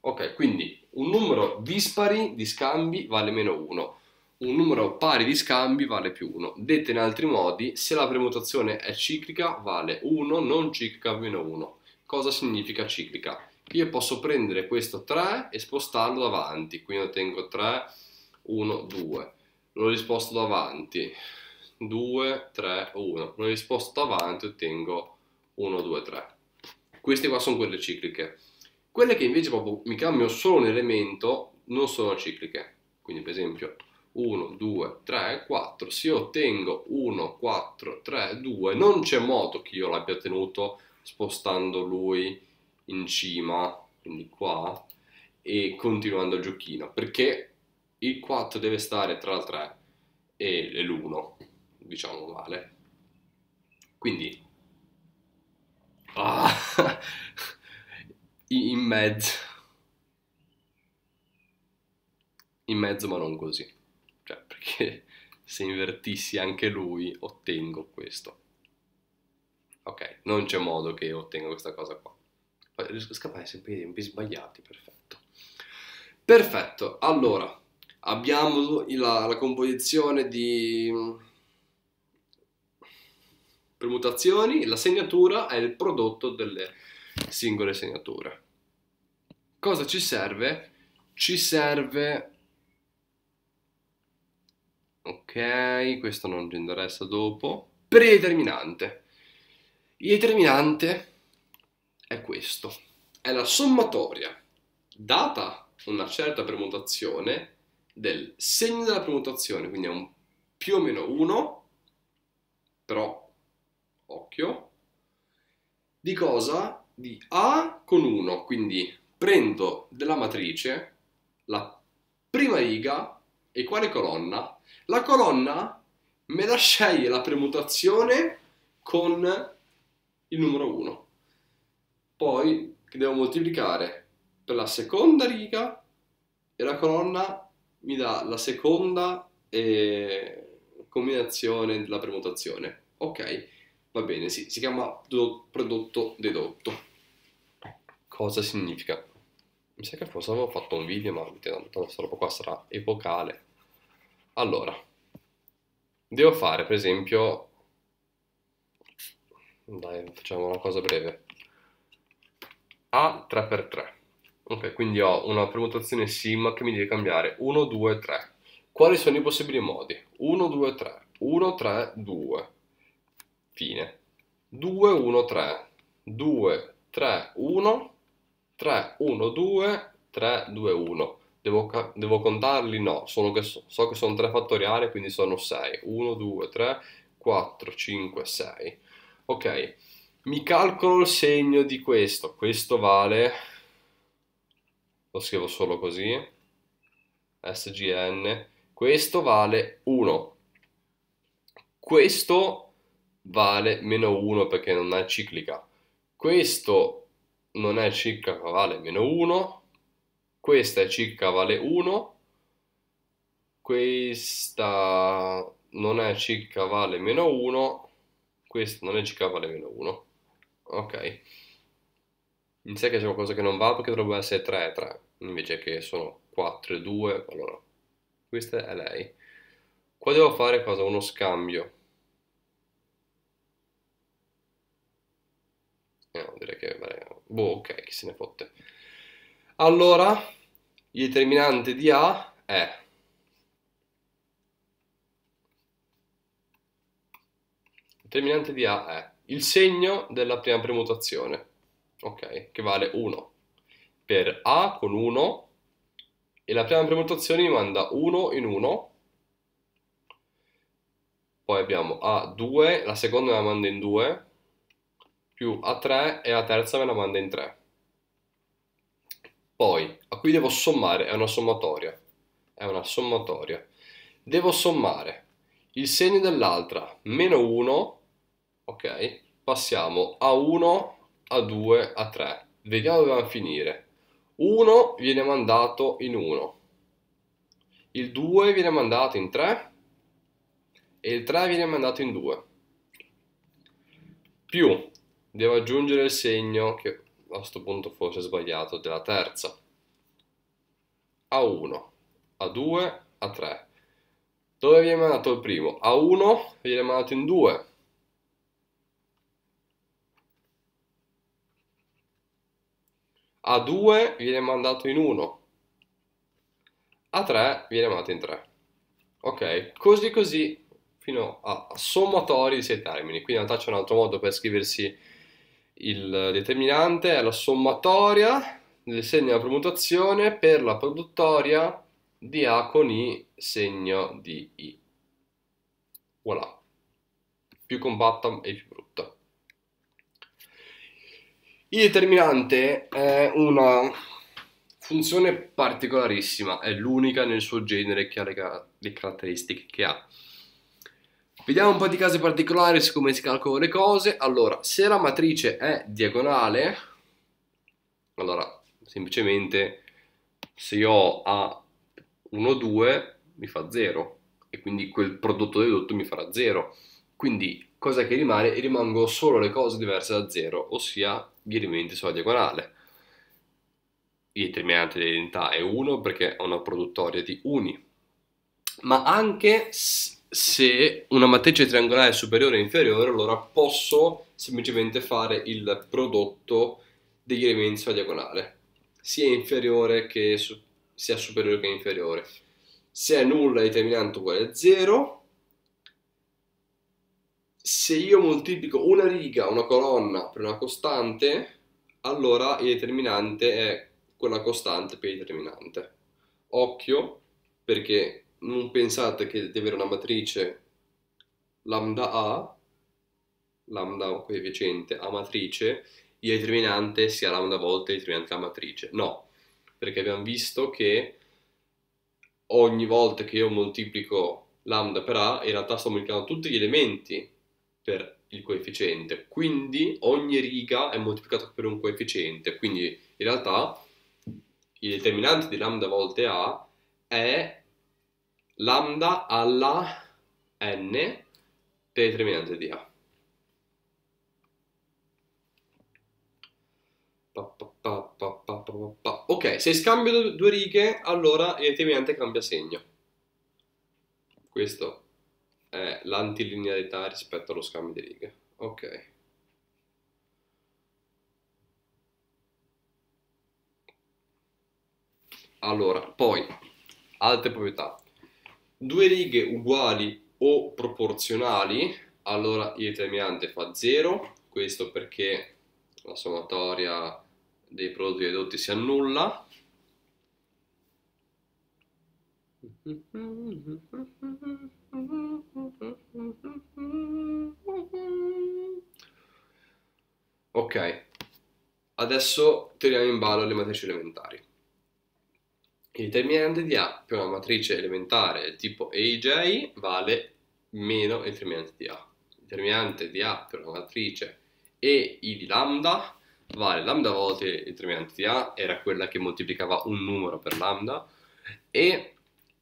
Ok, quindi un numero dispari di scambi vale meno 1 un numero pari di scambi vale più 1. Dette in altri modi, se la permutazione è ciclica vale 1, non ciclica meno 1. Cosa significa ciclica? Io posso prendere questo 3 e spostarlo davanti, quindi ottengo 3, 1, 2. Lo risposto davanti, 2, 3, 1. Lo risposto davanti, ottengo 1, 2, 3. Queste qua sono quelle cicliche. Quelle che invece proprio mi cambiano solo un elemento non sono cicliche. Quindi per esempio 1, 2, 3, 4. Se io ottengo 1, 4, 3, 2, non c'è modo che io l'abbia ottenuto spostando lui in cima, quindi qua, e continuando il giochino, perché il 4 deve stare tra il 3 e l'1, diciamo male. Quindi, ah, *laughs* in mezzo, in mezzo ma non così cioè perché se invertissi anche lui ottengo questo. Ok, non c'è modo che ottenga questa cosa qua. Riesco a scappare sempre i tempi sbagliati, perfetto. Perfetto, allora abbiamo la, la composizione di permutazioni, la segnatura è il prodotto delle singole segnature. Cosa ci serve? Ci serve Ok, questo non ci interessa dopo. Predeterminante. Il determinante è questo. È la sommatoria, data una certa permutazione, del segno della permutazione, quindi è un più o meno 1, però, occhio, di cosa? Di A con 1, quindi prendo della matrice la prima riga e quale colonna? La colonna me la sceglie la premutazione con il numero 1. Poi devo moltiplicare per la seconda riga e la colonna mi dà la seconda eh, combinazione della premutazione. Ok, va bene, sì, si chiama prodotto dedotto. Cosa significa? Mi sa che forse avevo fatto un video, ma tanto questa roba qua sarà epocale. Allora, devo fare per esempio, dai, facciamo una cosa breve, A 3x3. Ok, quindi ho una permutazione sim che mi deve cambiare 1, 2, 3. Quali sono i possibili modi? 1, 2, 3, 1, 3, 2. Fine. 2, 1, 3, 2, 3, 1, 3, 1, 2, 3, 2, 1. Devo, devo contarli? No, che so, so, che sono 3 fattoriali, quindi sono 6. 1, 2, 3, 4, 5, 6. Ok, mi calcolo il segno di questo. Questo vale, lo scrivo solo così, SGN. Questo vale 1. Questo vale meno 1 perché non è ciclica. Questo non è ciclica, vale meno 1 questa è circa vale 1, questa non è circa vale meno 1, questa non è circa vale meno 1. Ok. In sé che c'è qualcosa che non va perché dovrebbe essere 3 3, invece che sono 4 e 2, allora questa è lei. Qua devo fare cosa? Uno scambio. Eh, no, direi che Boh, ok, chi se ne fotte. Allora, il determinante di A è il determinante di A è il segno della prima permutazione, ok, che vale 1 per A con 1 e la prima permutazione mi manda 1 in 1 poi abbiamo A2, la seconda me la manda in 2 più A3 e la terza me la manda in 3 poi a cui devo sommare è una sommatoria. È una sommatoria. Devo sommare il segno dell'altra meno 1 ok passiamo a 1 a 2 a 3 vediamo dove va a finire 1 viene mandato in 1, il 2 viene mandato in 3 e il 3 viene mandato in 2. Più devo aggiungere il segno che a questo punto forse sbagliato della terza. A 1, a 2, a 3. Dove viene mandato il primo? A 1 viene mandato in 2 A2 viene mandato in 1, A3 viene mandato in 3. Ok, così così fino a sommatori di 6 termini. Quindi in realtà c'è un altro modo per scriversi il determinante, è la sommatoria del segno della permutazione per la produttoria di A con I segno di I. Voilà. Più compatta e più brutta. Il determinante è una funzione particolarissima, è l'unica nel suo genere che ha le, ca- le caratteristiche che ha. Vediamo un po' di casi particolari su come si calcolano le cose. Allora, se la matrice è diagonale, allora semplicemente se io ho A 1, 2 mi fa 0 e quindi quel prodotto dedotto mi farà 0. Quindi cosa che rimane? Rimangono solo le cose diverse da 0, ossia gli elementi sulla diagonale. Il determinante dell'identità è 1 perché è una produttoria di uni. Ma anche se una matrice triangolare è superiore o inferiore, allora posso semplicemente fare il prodotto degli elementi sulla diagonale, sia inferiore che sia superiore che inferiore. Se è nulla, il determinante uguale a 0. Se io moltiplico una riga, una colonna per una costante, allora il determinante è quella costante per il determinante. Occhio, perché non pensate che di avere una matrice lambda A, lambda coefficiente a matrice, il determinante sia lambda volte il determinante a matrice. No, perché abbiamo visto che ogni volta che io moltiplico lambda per A, in realtà sto moltiplicando tutti gli elementi per il coefficiente, quindi ogni riga è moltiplicato per un coefficiente, quindi in realtà il determinante di lambda volte A è lambda alla n per il determinante di A. Ok, se scambio due righe, allora il determinante cambia segno. Questo è l'antilinearità rispetto allo scambio di righe. Ok. Allora, poi, altre proprietà. Due righe uguali o proporzionali, allora il determinante fa 0, questo perché la sommatoria dei prodotti dedotti si annulla. Ok, adesso tiriamo in ballo le matrici elementari. Il determinante di A per una matrice elementare tipo AJ vale meno il determinante di A. Il determinante di A per una matrice EI di lambda vale lambda volte il determinante di A, era quella che moltiplicava un numero per lambda, e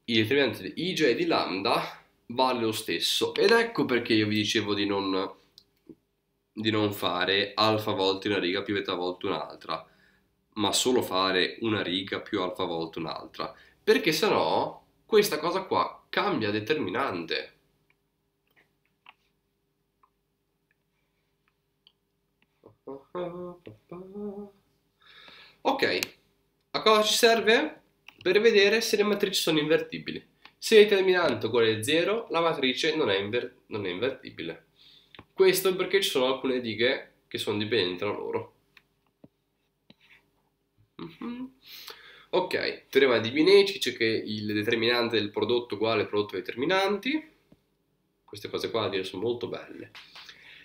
il determinante di IJ di lambda vale lo stesso. Ed ecco perché io vi dicevo di non, di non fare alfa volte una riga più beta volte un'altra, ma solo fare una riga più alfa volte un'altra, perché sennò questa cosa qua cambia determinante. Ok, a cosa ci serve? Per vedere se le matrici sono invertibili. Se il determinante uguale a 0, la matrice non è, non è invertibile. Questo perché ci sono alcune righe che sono dipendenti tra loro. Mm-hmm. Ok, teorema di Binet ci dice che il determinante del prodotto uguale al prodotto dei determinanti. Queste cose qua dire sono molto belle.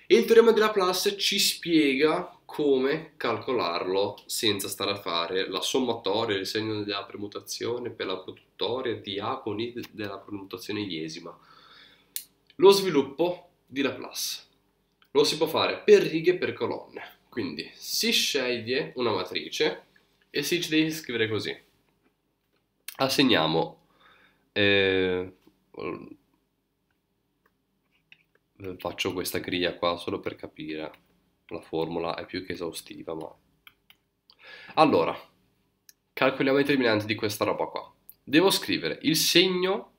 E il teorema di Laplace ci spiega come calcolarlo senza stare a fare la sommatoria, il segno della permutazione per la produttoria di A con I della permutazione iesima. Lo sviluppo di Laplace lo si può fare per righe e per colonne. Quindi si sceglie una matrice e si deve scrivere così. Assegniamo eh, faccio questa griglia qua solo per capire la formula è più che esaustiva ma allora calcoliamo i determinanti di questa roba qua devo scrivere il segno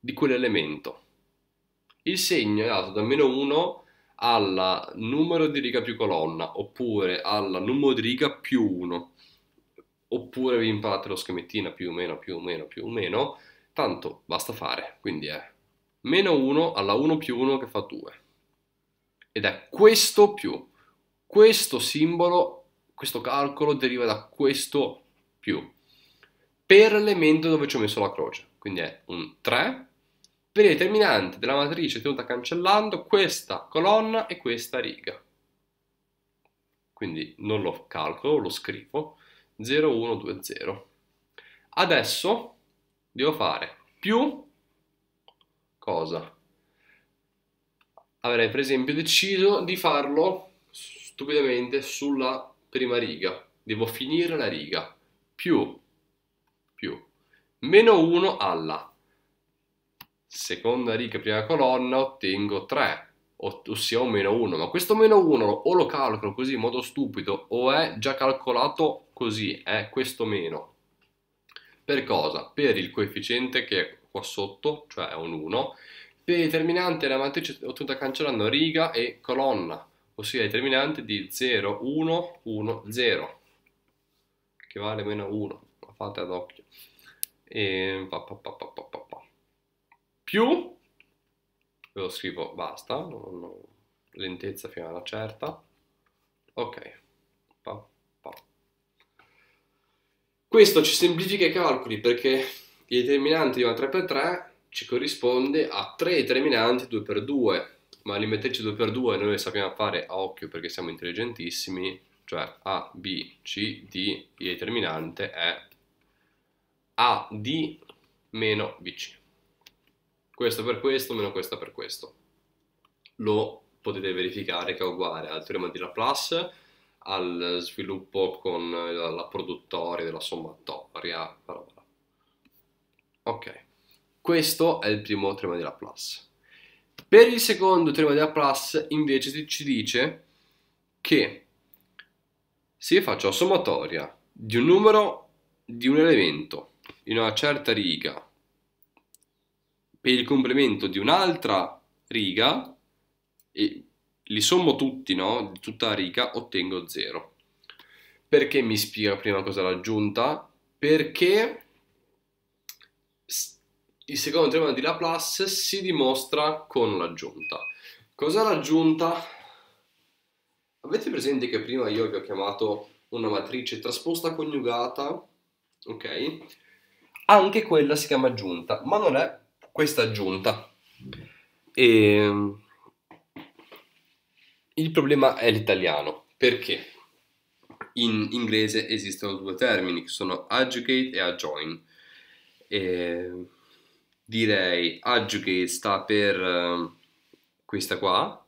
di quell'elemento il segno è dato da meno 1 al numero di riga più colonna oppure al numero di riga più 1 oppure vi imparate lo schemettino più o meno più o meno più o meno tanto basta fare quindi è meno 1 alla 1 più 1 che fa 2 ed è questo più questo simbolo questo calcolo deriva da questo più per l'elemento dove ci ho messo la croce quindi è un 3 per il determinante della matrice tenuta cancellando questa colonna e questa riga. Quindi non lo calcolo, lo scrivo 0, 1, 2, 0. Adesso devo fare più cosa? Avrei per esempio deciso di farlo stupidamente sulla prima riga. Devo finire la riga. Più, più, meno 1 alla seconda riga, prima colonna, ottengo 3, ossia un meno 1. Ma questo meno 1 o lo calcolo così in modo stupido o è già calcolato così, è questo meno. Per cosa? Per il coefficiente che è qua sotto, cioè è un 1, per il determinante della matrice ottenuta cancellando riga e colonna, ossia il determinante di 0, 1, 1, 0, che vale meno 1, la fate ad occhio. E pa, pa, pa, più, lo scrivo, basta, non, non, lentezza fino a una certa, ok, pa, pa. questo ci semplifica i calcoli perché il determinante di una 3x3 ci corrisponde a 3 determinanti 2x2, ma li metterci 2x2 noi sappiamo fare a occhio perché siamo intelligentissimi, cioè A, B, C, D, il determinante è AD meno BC questo per questo meno questo per questo. Lo potete verificare che è uguale al teorema di Laplace, al sviluppo con la produttoria della sommatoria, Ok, questo è il primo teorema di Laplace. Per il secondo teorema di Laplace invece ci dice che se io faccio la sommatoria di un numero di un elemento in una certa riga per il complemento di un'altra riga e li sommo tutti, no? Di tutta la riga ottengo 0. Perché mi spiega prima cosa l'aggiunta? Perché il secondo teorema di Laplace si dimostra con l'aggiunta. Cos'è l'aggiunta? Avete presente che prima io vi ho chiamato una matrice trasposta coniugata? Ok? Anche quella si chiama aggiunta, ma non è questa aggiunta. E ehm, il problema è l'italiano, perché in inglese esistono due termini che sono adjugate e adjoin. E direi adjugate sta per uh, questa qua,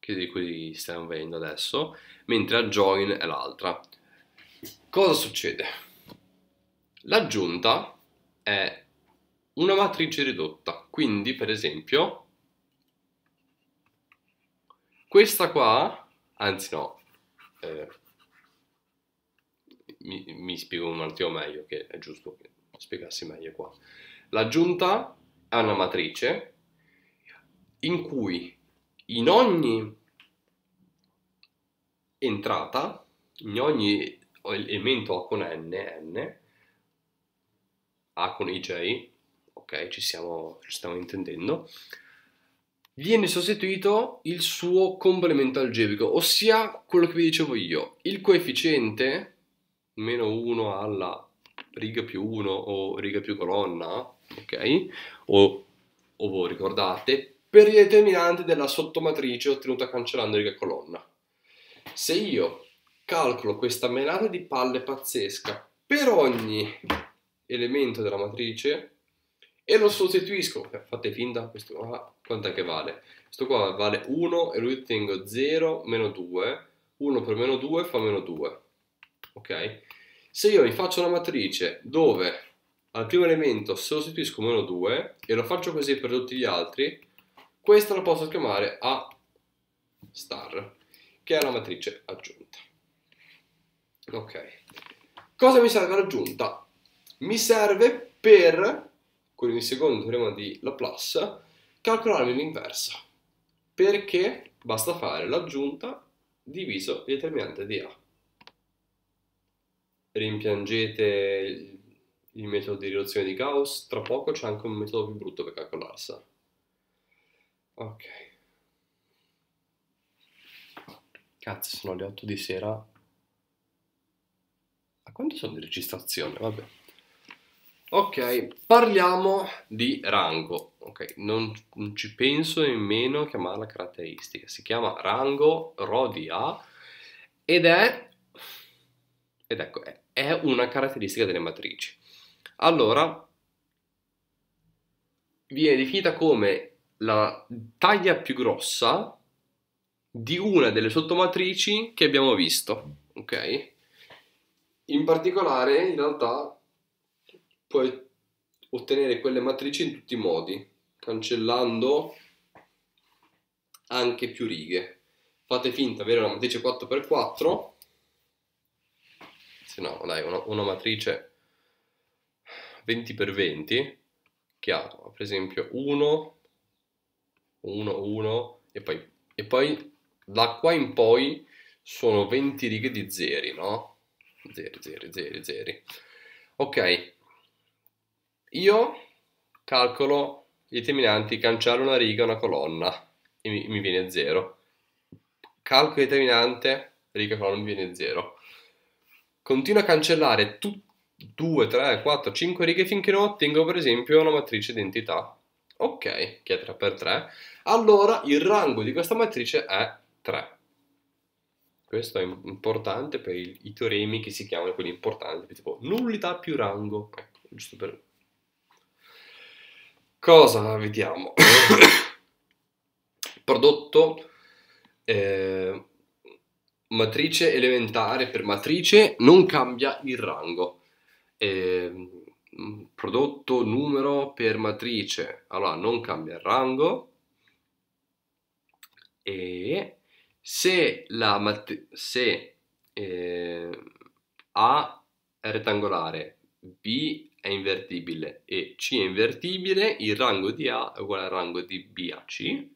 che di cui stiamo vedendo adesso, mentre adjoin è l'altra. Cosa succede? L'aggiunta è una matrice ridotta. Quindi, per esempio, questa qua, anzi no, eh, mi, mi, spiego un attimo meglio, che è giusto che spiegassi meglio qua. L'aggiunta è una matrice in cui in ogni entrata, in ogni elemento A con N, N, A con IJ, ci, siamo, ci stiamo intendendo, viene sostituito il suo complemento algebrico, ossia quello che vi dicevo io, il coefficiente meno 1 alla riga più 1 o riga più colonna, ok? O, o voi ricordate, per il determinante della sottomatrice ottenuta cancellando riga e colonna. Se io calcolo questa menata di palle pazzesca per ogni elemento della matrice e lo sostituisco, fate finta, questo qua quant'è che vale? Questo qua vale 1 e lui ottengo 0 meno 2, 1 per meno 2 fa meno 2, ok? Se io mi faccio una matrice dove al primo elemento sostituisco meno 2 e lo faccio così per tutti gli altri, questa la posso chiamare A star, che è la matrice aggiunta. Ok. Cosa mi serve l'aggiunta? Mi serve per, con il secondo teorema di Laplace, calcolarmi l'inversa. Perché basta fare l'aggiunta diviso il determinante di A rimpiangete il metodo di riduzione di Gauss, tra poco c'è anche un metodo più brutto per calcolarsa. Ok. Cazzo, sono le 8 di sera. A quanto sono di registrazione? Vabbè. Ok, parliamo di rango. Ok, non, non ci penso nemmeno a chiamarla caratteristica. Si chiama rango rho di A ed è ed ecco, è una caratteristica delle matrici. Allora, viene definita come la taglia più grossa di una delle sottomatrici che abbiamo visto, ok? In particolare, in realtà, puoi ottenere quelle matrici in tutti i modi, cancellando anche più righe. Fate finta di avere una matrice 4x4 se no dai una, una matrice 20x20 che ha per esempio 1 1 1 e poi, e poi da qua in poi sono 20 righe di zeri no? zeri zeri zeri zeri ok io calcolo i determinanti cancello una riga una colonna e mi, mi viene 0 calcolo il determinante riga colonna mi viene 0 continua a cancellare 2, 3, 4, 5 righe finché non ottengo per esempio una matrice identità. Ok, che è 3x3. Allora il rango di questa matrice è 3. Questo è importante per i, i teoremi che si chiamano quelli importanti, tipo nullità più rango. Ecco, giusto per... Cosa vediamo? *coughs* Prodotto eh, matrice elementare per matrice non cambia il rango. Eh, prodotto numero per matrice, allora non cambia il rango. E se, la mat- se eh, A è rettangolare, B è invertibile e C è invertibile, il rango di A è uguale al rango di B a C.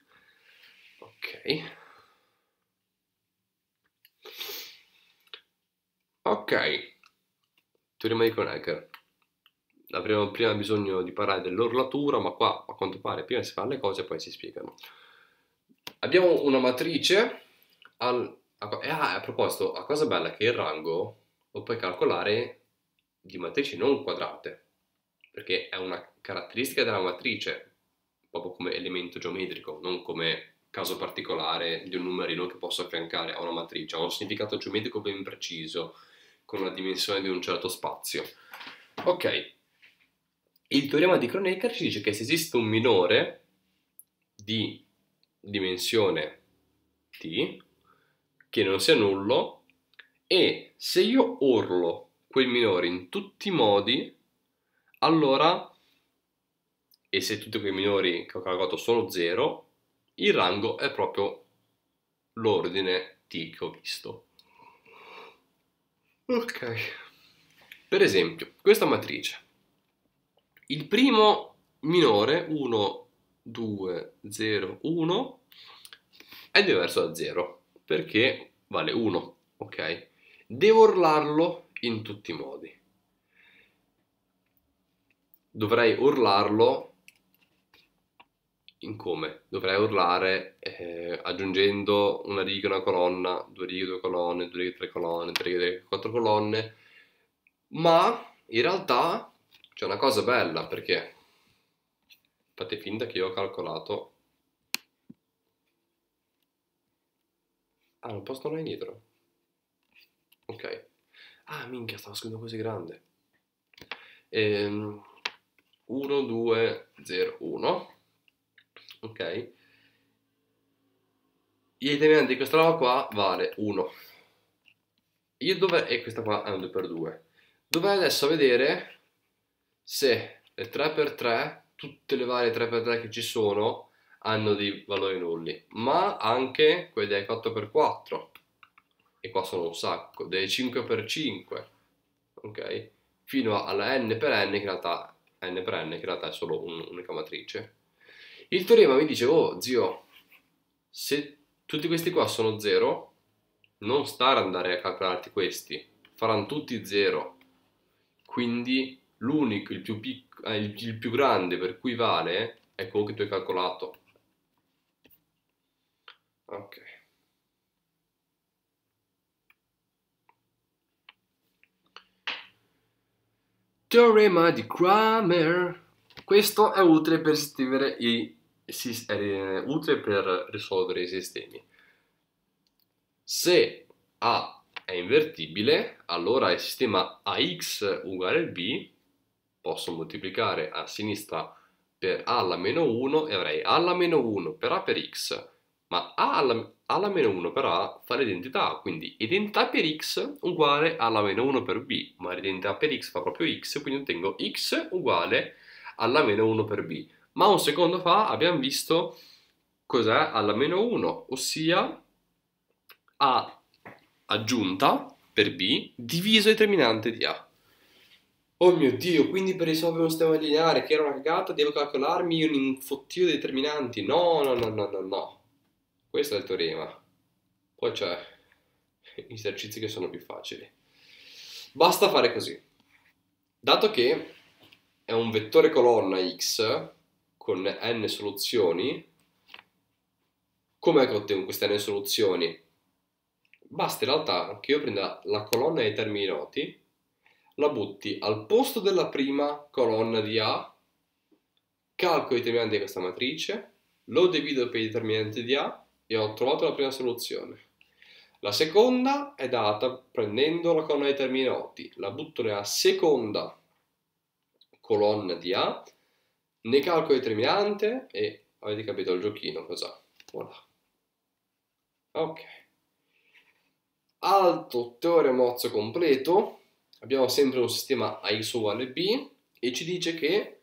Ok. Ok, teorema di Kronecker. Avremo prima bisogno di parlare dell'orlatura, ma qua a quanto pare prima si fanno le cose e poi si spiegano. Abbiamo una matrice, al, ah, a proposito, la cosa bella è che il rango lo puoi calcolare di matrici non quadrate, perché è una caratteristica della matrice, proprio come elemento geometrico, non come caso particolare di un numerino che posso affiancare a una matrice, ha un significato geometrico ben preciso, con una dimensione di un certo spazio. Ok, il teorema di Kronecker ci dice che se esiste un minore di dimensione t che non sia nullo e se io urlo quel minore in tutti i modi allora e se tutti quei minori che ho calcolato sono 0 il rango è proprio l'ordine t che ho visto Ok. Per esempio, questa matrice. Il primo minore, 1, 2, 0, 1, è diverso da 0, perché vale 1, ok? Devo urlarlo in tutti i modi. Dovrei urlarlo in come? Dovrei urlare eh, aggiungendo una riga, una colonna, due righe, due colonne, due righe, tre colonne, tre righe, quattro colonne, ma in realtà c'è una cosa bella perché fate finta che io ho calcolato Ah, non posso tornare indietro. Ok. Ah, minchia, stavo scrivendo così grande. Ehm, 1, 2, 0, 1. Ok. Il determinante di questa roba qua vale 1. Io dove... E questa qua è un 2x2. Dovrei adesso vedere se le 3x3, tutte le varie 3x3 che ci sono, hanno dei valori nulli, ma anche quelli dei 4x4, e qua sono un sacco, dei 5x5, ok? Fino alla n per n, che in realtà, n per n, che in realtà è solo un'unica matrice. Il teorema mi dice, oh zio, se tutti questi qua sono 0, non stare ad andare a calcolarti questi, faranno tutti 0, quindi l'unico, il eh, il più grande per cui vale è quello che tu hai calcolato. Ok. Teorema di Kramer. Questo è utile per i è utile per risolvere i sistemi. Se A è invertibile, allora il sistema AX uguale B posso moltiplicare a sinistra per A alla meno 1 e avrei A alla meno 1 per A per X ma A alla, alla meno 1 per A fa l'identità, quindi identità per x uguale alla meno 1 per b, ma l'identità per x fa proprio x, quindi ottengo x uguale alla meno 1 per b. Ma un secondo fa abbiamo visto cos'è alla meno 1, ossia A aggiunta per b diviso determinante di A. Oh mio Dio, quindi per risolvere un sistema lineare che era una cagata devo calcolarmi un infottio di determinanti? No, no, no, no, no, no. Questo è il teorema. Poi c'è gli esercizi che sono più facili. Basta fare così. Dato che è un vettore colonna x con n soluzioni, come ottengo queste n soluzioni? Basta in realtà che io prenda la colonna dei termini noti, la butti al posto della prima colonna di A, calcolo i determinanti di questa matrice, lo divido per i determinanti di A e ho trovato la prima soluzione. La seconda è data prendendo la colonna dei termini noti, la butto nella seconda colonna di A, ne calcolo il determinante e avete capito il giochino cos'ha. Voilà. Ok. Alto teoremozzo completo. Abbiamo sempre un sistema A x uguale B e ci dice che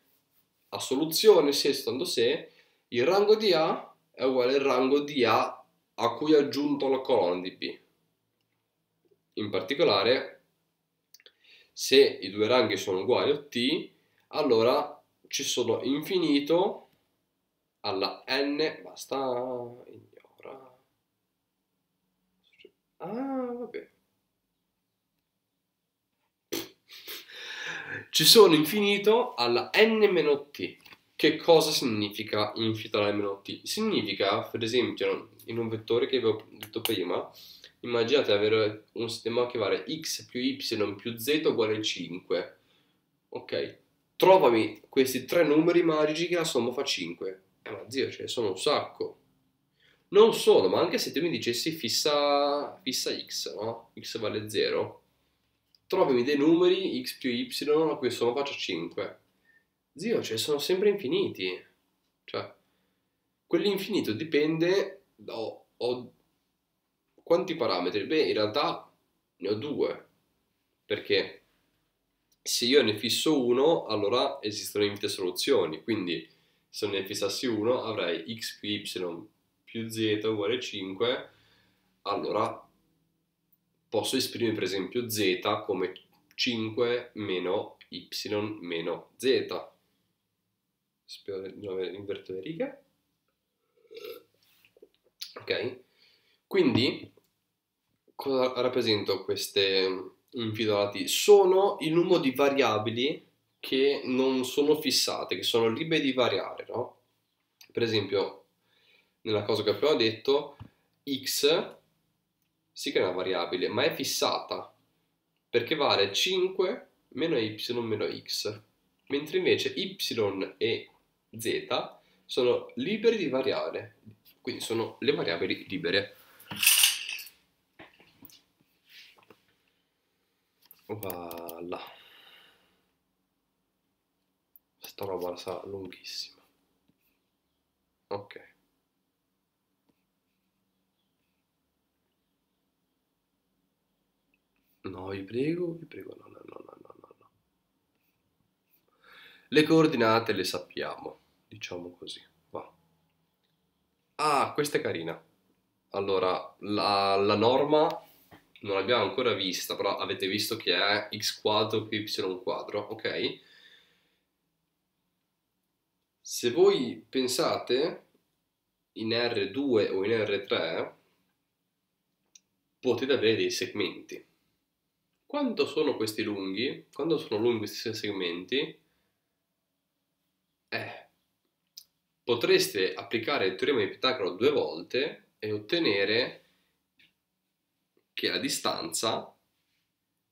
a soluzione se stando se il rango di A è uguale al rango di A a cui ho aggiunto la colonna di B. In particolare, se i due ranghi sono uguali a T, allora ci sono infinito alla n, basta, ignora. Ah, vabbè. Ci sono infinito alla n-t. Che cosa significa infinità meno t? Significa, per esempio, in un vettore che avevo detto prima, immaginate avere un sistema che vale x più y più z uguale 5. Ok, trovami questi tre numeri magici che la somma fa 5. Eh ma zio, ce ne sono un sacco. Non solo, ma anche se tu mi dicessi fissa, fissa x, no? x vale 0. Trovami dei numeri x più y a cui somma faccia 5 Zio, cioè sono sempre infiniti. Cioè, quell'infinito dipende da... Ho, quanti parametri? Beh, in realtà ne ho due. Perché se io ne fisso uno, allora esistono infinite soluzioni. Quindi se ne fissassi uno avrei x più y più z uguale 5. Allora posso esprimere per esempio z come 5 meno y meno z spero di non aver invertito le righe ok quindi cosa rappresentano queste infidolati? Sono il numero di variabili che non sono fissate, che sono libere di variare, no? Per esempio, nella cosa che appena detto, x sì che è una variabile, ma è fissata, perché vale 5 meno y meno x, mentre invece y e z sono liberi di variare, quindi sono le variabili libere. Voilà. Sta roba sarà lunghissima. Ok. No, vi prego, vi prego, no, no, no, no, no. Le coordinate le sappiamo, diciamo così. Va. Ah, questa è carina. Allora, la, la norma non l'abbiamo ancora vista, però avete visto che è x quadro più y quadro, ok? Se voi pensate in R2 o in R3, potete avere dei segmenti. Quanto sono questi lunghi? Quando sono lunghi questi segmenti? Eh, potreste applicare il teorema di Pitagora due volte e ottenere che la distanza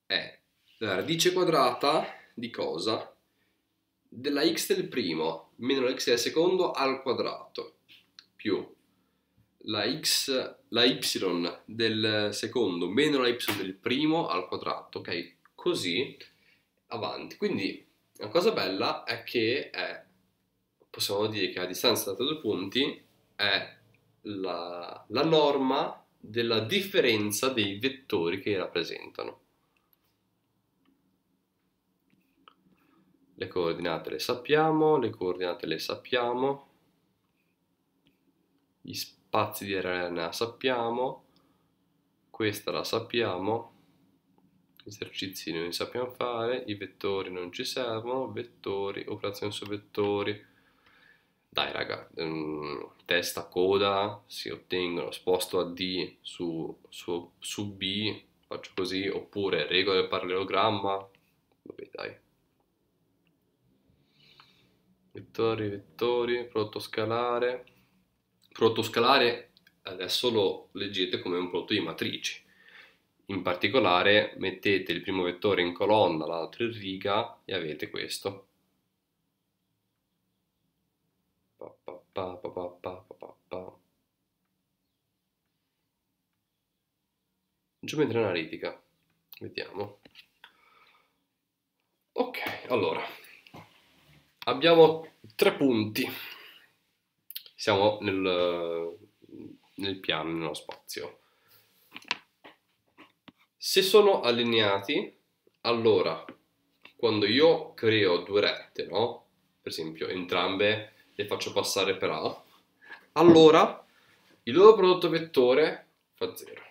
è la radice quadrata di cosa? Della x del primo meno la x del secondo al quadrato più la x, la y del secondo meno la y del primo al quadrato, ok? Così avanti. Quindi la cosa bella è che è, possiamo dire che la distanza tra due punti è la, la norma della differenza dei vettori che rappresentano. Le coordinate le sappiamo, le coordinate le sappiamo, gli spazi di RNA sappiamo, questa la sappiamo, gli esercizi non li sappiamo fare, i vettori non ci servono, vettori, operazioni su vettori, dai raga, um, testa, coda si ottengono, sposto a D su, su, su B, faccio così, oppure regole del parallelogramma, vabbè dai. Vettori, vettori, prodotto scalare. Prodotto scalare adesso lo leggete come un prodotto di matrici. In particolare mettete il primo vettore in colonna, l'altro in riga e avete questo. Pa, pa, pa, pa, pa, pa. Geometria analitica. Vediamo. Ok, allora. Abbiamo tre punti. Siamo nel, nel piano, nello spazio. Se sono allineati, allora, quando io creo due rette, no? Per esempio, entrambe le faccio passare per A, allora il loro prodotto vettore fa 0.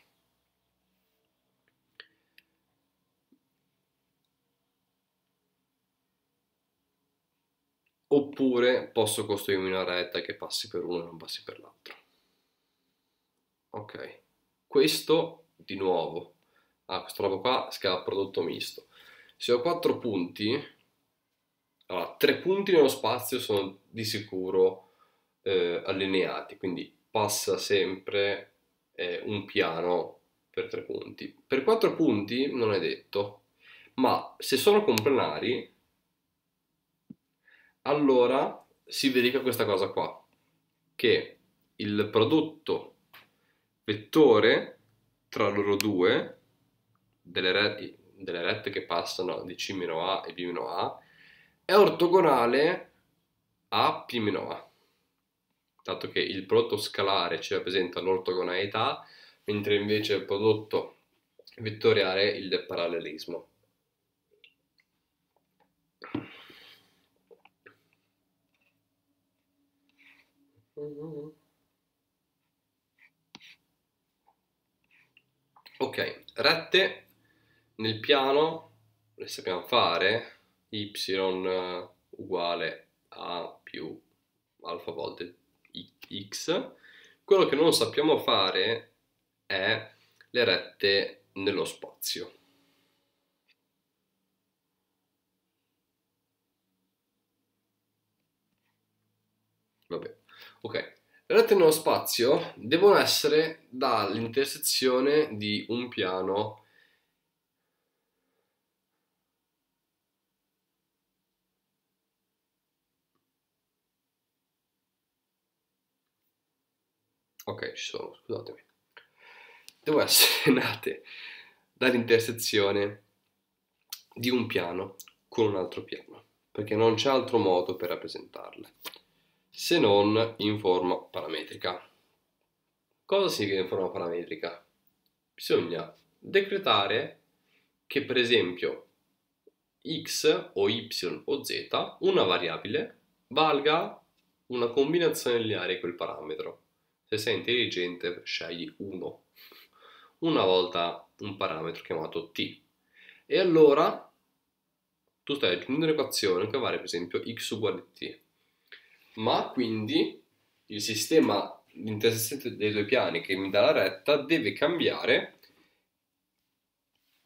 Oppure posso costruirmi una retta che passi per uno e non passi per l'altro. Ok, questo di nuovo, ah, questa roba qua si prodotto misto. Se ho quattro punti, allora, tre punti nello spazio sono di sicuro eh, allineati, quindi passa sempre eh, un piano per tre punti. Per quattro punti non è detto, ma se sono complenari, allora si verifica questa cosa qua, che il prodotto vettore tra loro due, delle rette, delle rette che passano di C-A e B-A, è ortogonale a P meno A, dato che il prodotto scalare ci rappresenta l'ortogonalità, mentre invece il prodotto vettoriale il parallelismo. Ok, rette nel piano le sappiamo fare y uguale a più alfa volte x. Quello che non sappiamo fare è le rette nello spazio. Vabbè, ok. Le rette nello spazio devono essere dall'intersezione di un piano Ok, ci sono, scusatemi. Devono essere *laughs* nate dall'intersezione di un piano con un altro piano, perché non c'è altro modo per rappresentarle, se non in forma parametrica. Cosa significa in forma parametrica? Bisogna decretare che per esempio x o y o z, una variabile, valga una combinazione lineare di quel parametro. Se sei intelligente, scegli 1. Una volta un parametro chiamato t. E allora tu stai aggiungendo un'equazione che vale per esempio x uguale t. Ma quindi il sistema di intersezione dei due piani che mi dà la retta deve cambiare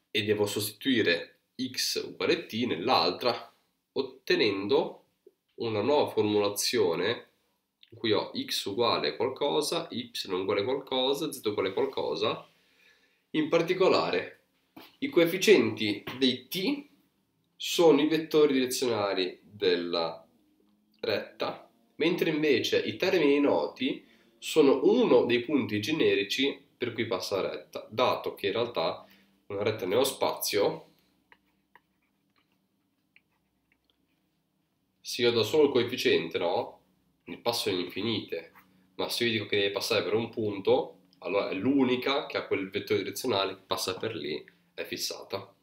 e devo sostituire x uguale t nell'altra ottenendo una nuova formulazione in cui ho x uguale qualcosa, y uguale qualcosa, z uguale qualcosa. In particolare, i coefficienti dei t sono i vettori direzionali della retta, mentre invece i termini noti sono uno dei punti generici per cui passa la retta, dato che in realtà una retta nello spazio se io do solo il coefficiente, no? Ne passano infinite, ma se io dico che deve passare per un punto, allora è l'unica che ha quel vettore direzionale che passa per lì, è fissata.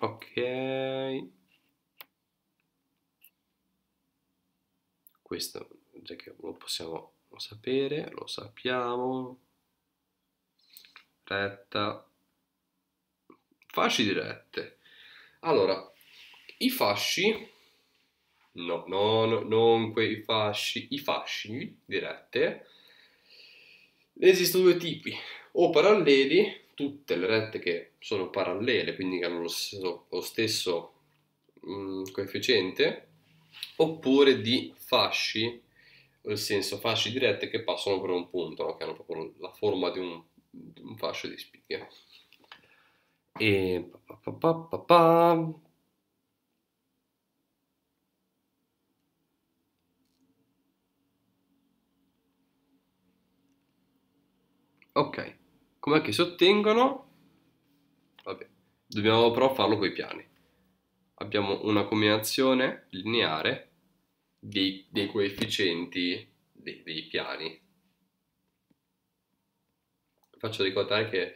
Ok. Questo già che lo possiamo sapere, lo sappiamo. Retta. Fasci dirette. Allora, i fasci, no, no, no, non quei fasci, i fasci di rette, esistono due tipi, o paralleli, tutte le rette che sono parallele, quindi che hanno lo stesso, lo stesso mh, mm, coefficiente, oppure di fasci, nel senso fasci di rette che passano per un punto, no? che hanno proprio la forma di un, di un fascio di spighe. E pa, pa, pa, Ok, com'è che si ottengono? Vabbè, dobbiamo però farlo con i piani. Abbiamo una combinazione lineare dei, dei coefficienti dei, dei piani. Faccio ricordare che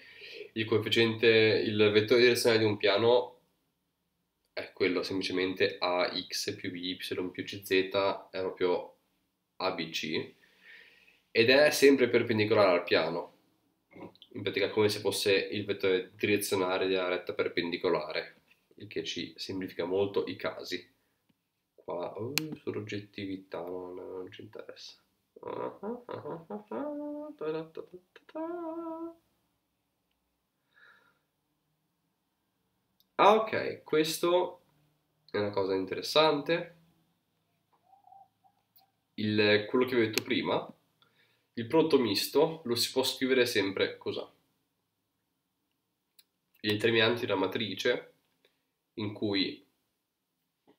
il coefficiente, il vettore direzionale di un piano è quello semplicemente ax più y più cz è proprio abc ed è sempre perpendicolare al piano in pratica come se fosse il vettore direzionale della retta perpendicolare, il che ci semplifica molto i casi. Qua, uh, sull'oggettività non, non ci interessa. Ah, ok, questo è una cosa interessante. Il, quello che vi ho detto prima, il prodotto misto lo si può scrivere sempre così. Gli determinanti della matrice, in cui,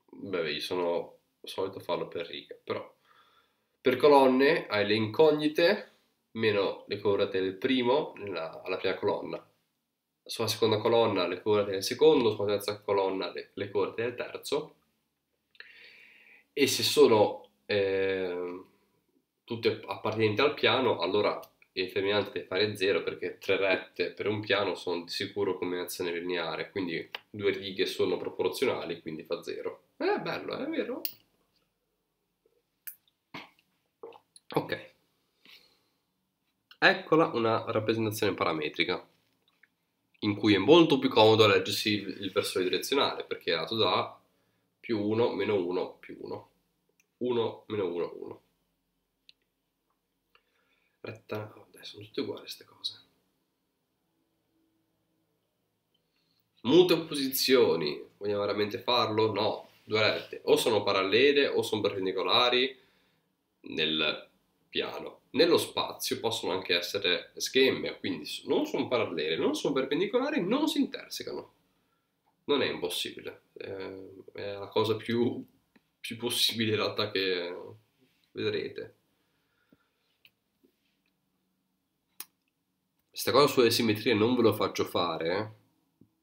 beh, io sono solito farlo per righe, però per colonne hai le incognite meno le coordinate del primo nella, alla prima colonna. Sulla seconda colonna le coordinate del secondo, sulla terza colonna le, le coordinate del terzo. E se sono eh, tutte appartenenti al piano, allora il determinante deve fare 0 perché tre rette per un piano sono di sicuro combinazione lineare, quindi due righe sono proporzionali, quindi fa 0. È bello, è vero? Ok. Eccola una rappresentazione parametrica in cui è molto più comodo leggersi il versore direzionale perché è dato da più 1 meno 1 più 1. 1 meno 1 1. Retta, oh, sono tutte uguali queste cose. Mute opposizioni, vogliamo veramente farlo? No, due rette o sono parallele o sono perpendicolari nel piano. Nello spazio possono anche essere schemme, quindi non sono parallele, non sono perpendicolari, non si intersecano. Non è impossibile, è la cosa più, più possibile in realtà che vedrete. Questa cosa sulle simmetrie non ve lo faccio fare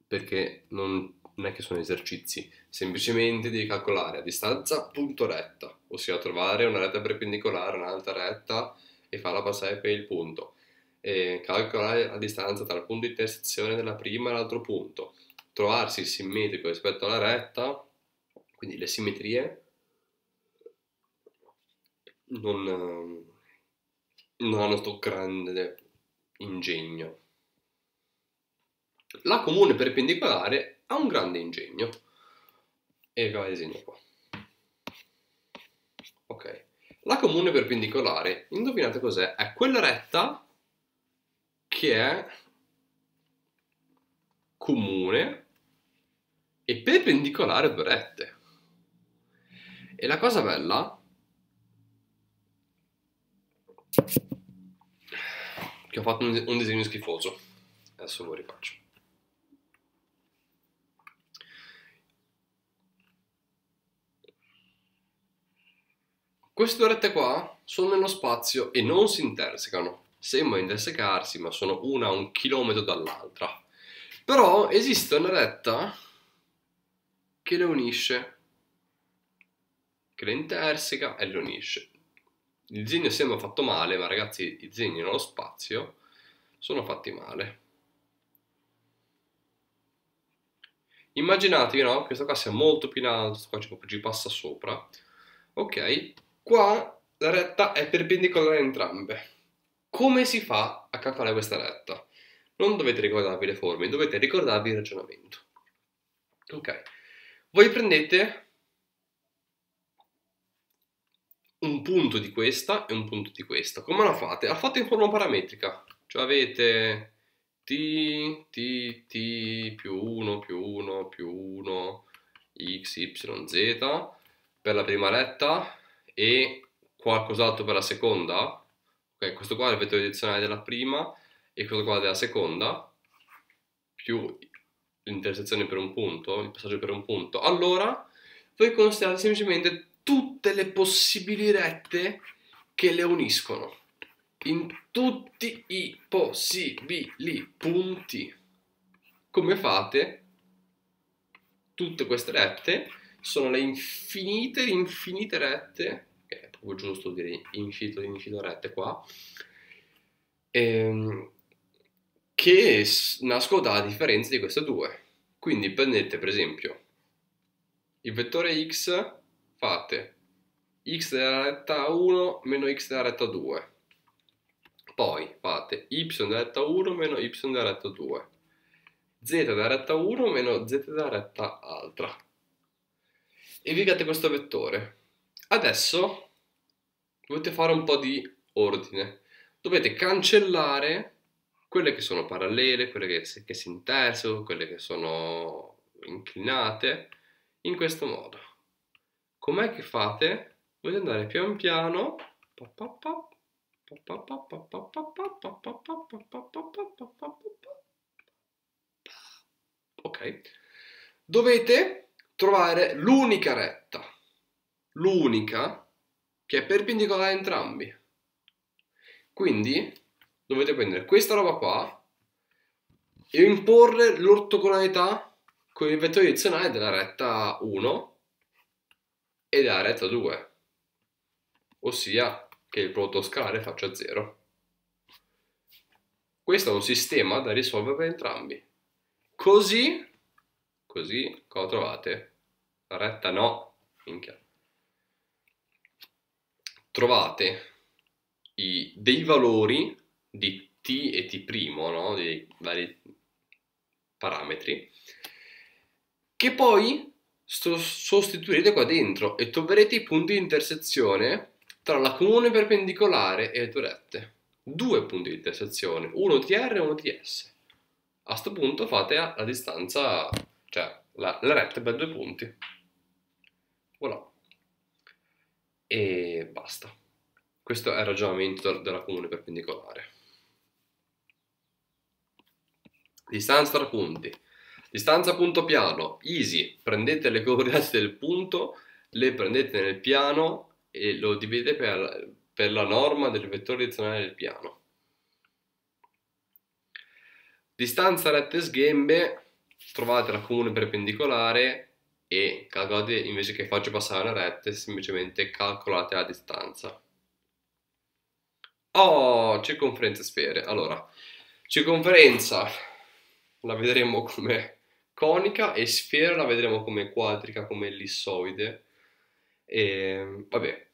perché non, non, è che sono esercizi, semplicemente devi calcolare a distanza punto retta, ossia trovare una retta perpendicolare a un'altra retta e farla passare per il punto. E calcolare la distanza tra il punto di intersezione della prima e l'altro punto, trovarsi simmetrico rispetto alla retta, quindi le simmetrie non, non hanno sto grande ingegno. La comune perpendicolare ha un grande ingegno. E ve la disegno qua. Ok. La comune perpendicolare, indovinate cos'è? È quella retta che è comune e perpendicolare a due rette. E la cosa bella che ho fatto un, disegno schifoso. Adesso lo rifaccio. Queste due rette qua sono nello spazio e non si intersecano. Sembrano intersecarsi, ma sono una a un chilometro dall'altra. Però esiste una retta che le unisce, che le interseca e le unisce il disegno sembra fatto male, ma ragazzi i disegni nello spazio sono fatti male. Immaginatevi, no? Questo qua sia molto più in alto, qua ci passa sopra. Ok, qua la retta è perpendicolare a entrambe. Come si fa a calcolare questa retta? Non dovete ricordarvi le forme, dovete ricordarvi il ragionamento. Ok, voi prendete un punto di questa e un punto di questa. Come la fate? La fate in forma parametrica, cioè avete t, t, t più 1 più 1 più 1 x, y, z per la prima retta e qualcos'altro per la seconda. Ok, questo qua è il vettore direzionale della prima e questo qua della seconda più l'intersezione per un punto, il passaggio per un punto. Allora, voi considerate semplicemente tutte le possibili rette che le uniscono. In tutti i possibili punti. Come fate? Tutte queste rette sono le infinite, infinite rette, è proprio giusto dire infinito, infinito rette qua, ehm, che nascono dalla differenza di queste due. Quindi prendete per esempio il vettore x fate x della retta 1 meno x della retta 2 poi fate y della retta 1 meno y della retta 2 z della retta 1 meno z della retta altra. E vi date questo vettore. Adesso dovete fare un po' di ordine. Dovete cancellare quelle che sono parallele quelle che si, che si intersecano quelle che sono inclinate in questo modo com'è che fate? Dovete andare pian piano ok dovete trovare l'unica retta l'unica che è perpendicolare a entrambi quindi dovete prendere questa roba qua e imporre l'ortogonalità con il vettore direzionale della retta 1 e della retta 2, ossia che il prodotto scalare faccia 0. Questo è un sistema da risolvere per entrambi. Così, così, cosa trovate? La retta no, minchia. Trovate i, dei valori di t e t', no? dei vari parametri, che poi sostituirete qua dentro e troverete i punti di intersezione tra la comune perpendicolare e le due rette. due punti di intersezione, uno TR e uno TS. A questo punto fate la distanza, cioè la, la retta per due punti. Voilà. E basta. Questo è il ragionamento della comune perpendicolare. Distanza tra punti. Distanza punto piano, easy. Prendete le coordinate *laughs* del punto, le prendete nel piano e lo dividete per, per la norma del vettore direzionale del piano. Distanza rette sghembe, trovate la comune perpendicolare e calcolate invece che faccio passare una retta, semplicemente calcolate la distanza. Oh, circonferenza sfere. Allora, circonferenza la vedremo come conica e sfera la vedremo come quadrica, come ellissoide. E, vabbè,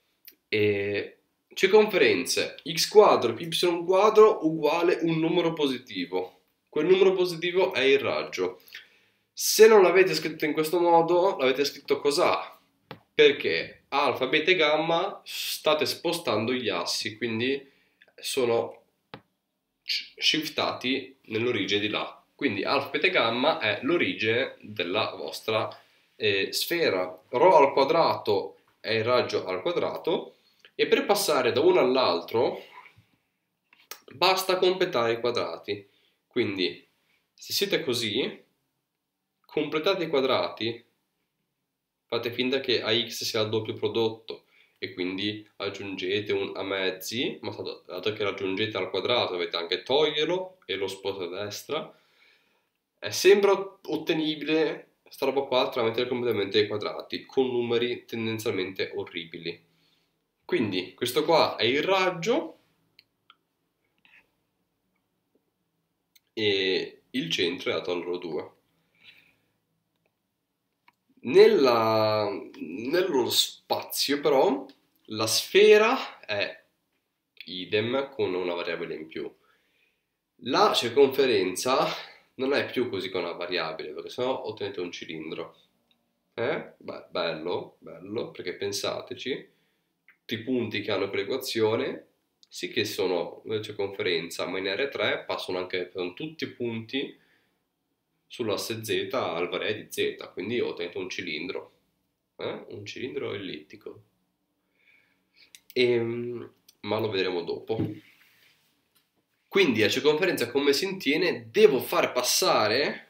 e circonferenze x quadro più y quadro uguale un numero positivo. Quel numero positivo è il raggio. Se non l'avete scritto in questo modo, l'avete scritto cos'ha? Perché alfa, beta e gamma state spostando gli assi, quindi sono shiftati nell'origine di là. Quindi alfa, beta gamma è l'origine della vostra eh, sfera. Rho al quadrato è il raggio al quadrato e per passare da uno all'altro basta completare i quadrati. Quindi se siete così, completate i quadrati, fate finta che a x sia il doppio prodotto e quindi aggiungete un a mezzi, ma dato che raggiungete al quadrato dovete anche toglierlo e lo sposto a destra, è sempre ottenibile questa roba qua tramite il completamento dei quadrati con numeri tendenzialmente orribili. Quindi questo qua è il raggio e il centro è dato al loro 2. Nella, nello spazio però la sfera è idem con una variabile in più. La circonferenza non è più così con una variabile perché sennò ottenete un cilindro. Eh? Beh, bello, bello, perché pensateci, tutti i punti che hanno quell'equazione sì che sono una circonferenza, ma in R3 passano anche sono tutti i punti sull'asse Z al variare di Z, quindi ottenete un cilindro, eh? un cilindro ellittico. E, ehm, ma lo vedremo dopo. Quindi la circonferenza come si intende devo far passare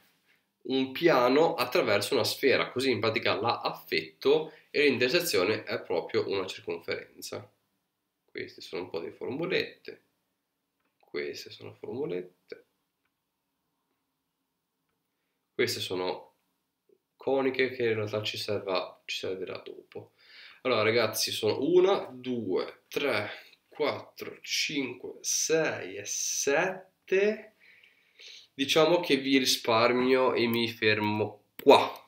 un piano attraverso una sfera, così in pratica la affetto e l'intersezione è proprio una circonferenza. Queste sono un po' di formulette, queste sono formulette, queste sono coniche che in realtà ci, serva, ci servirà dopo. Allora ragazzi sono 1, 2, 3, 4, 5, 6 e 7. Diciamo che vi risparmio e mi fermo qua.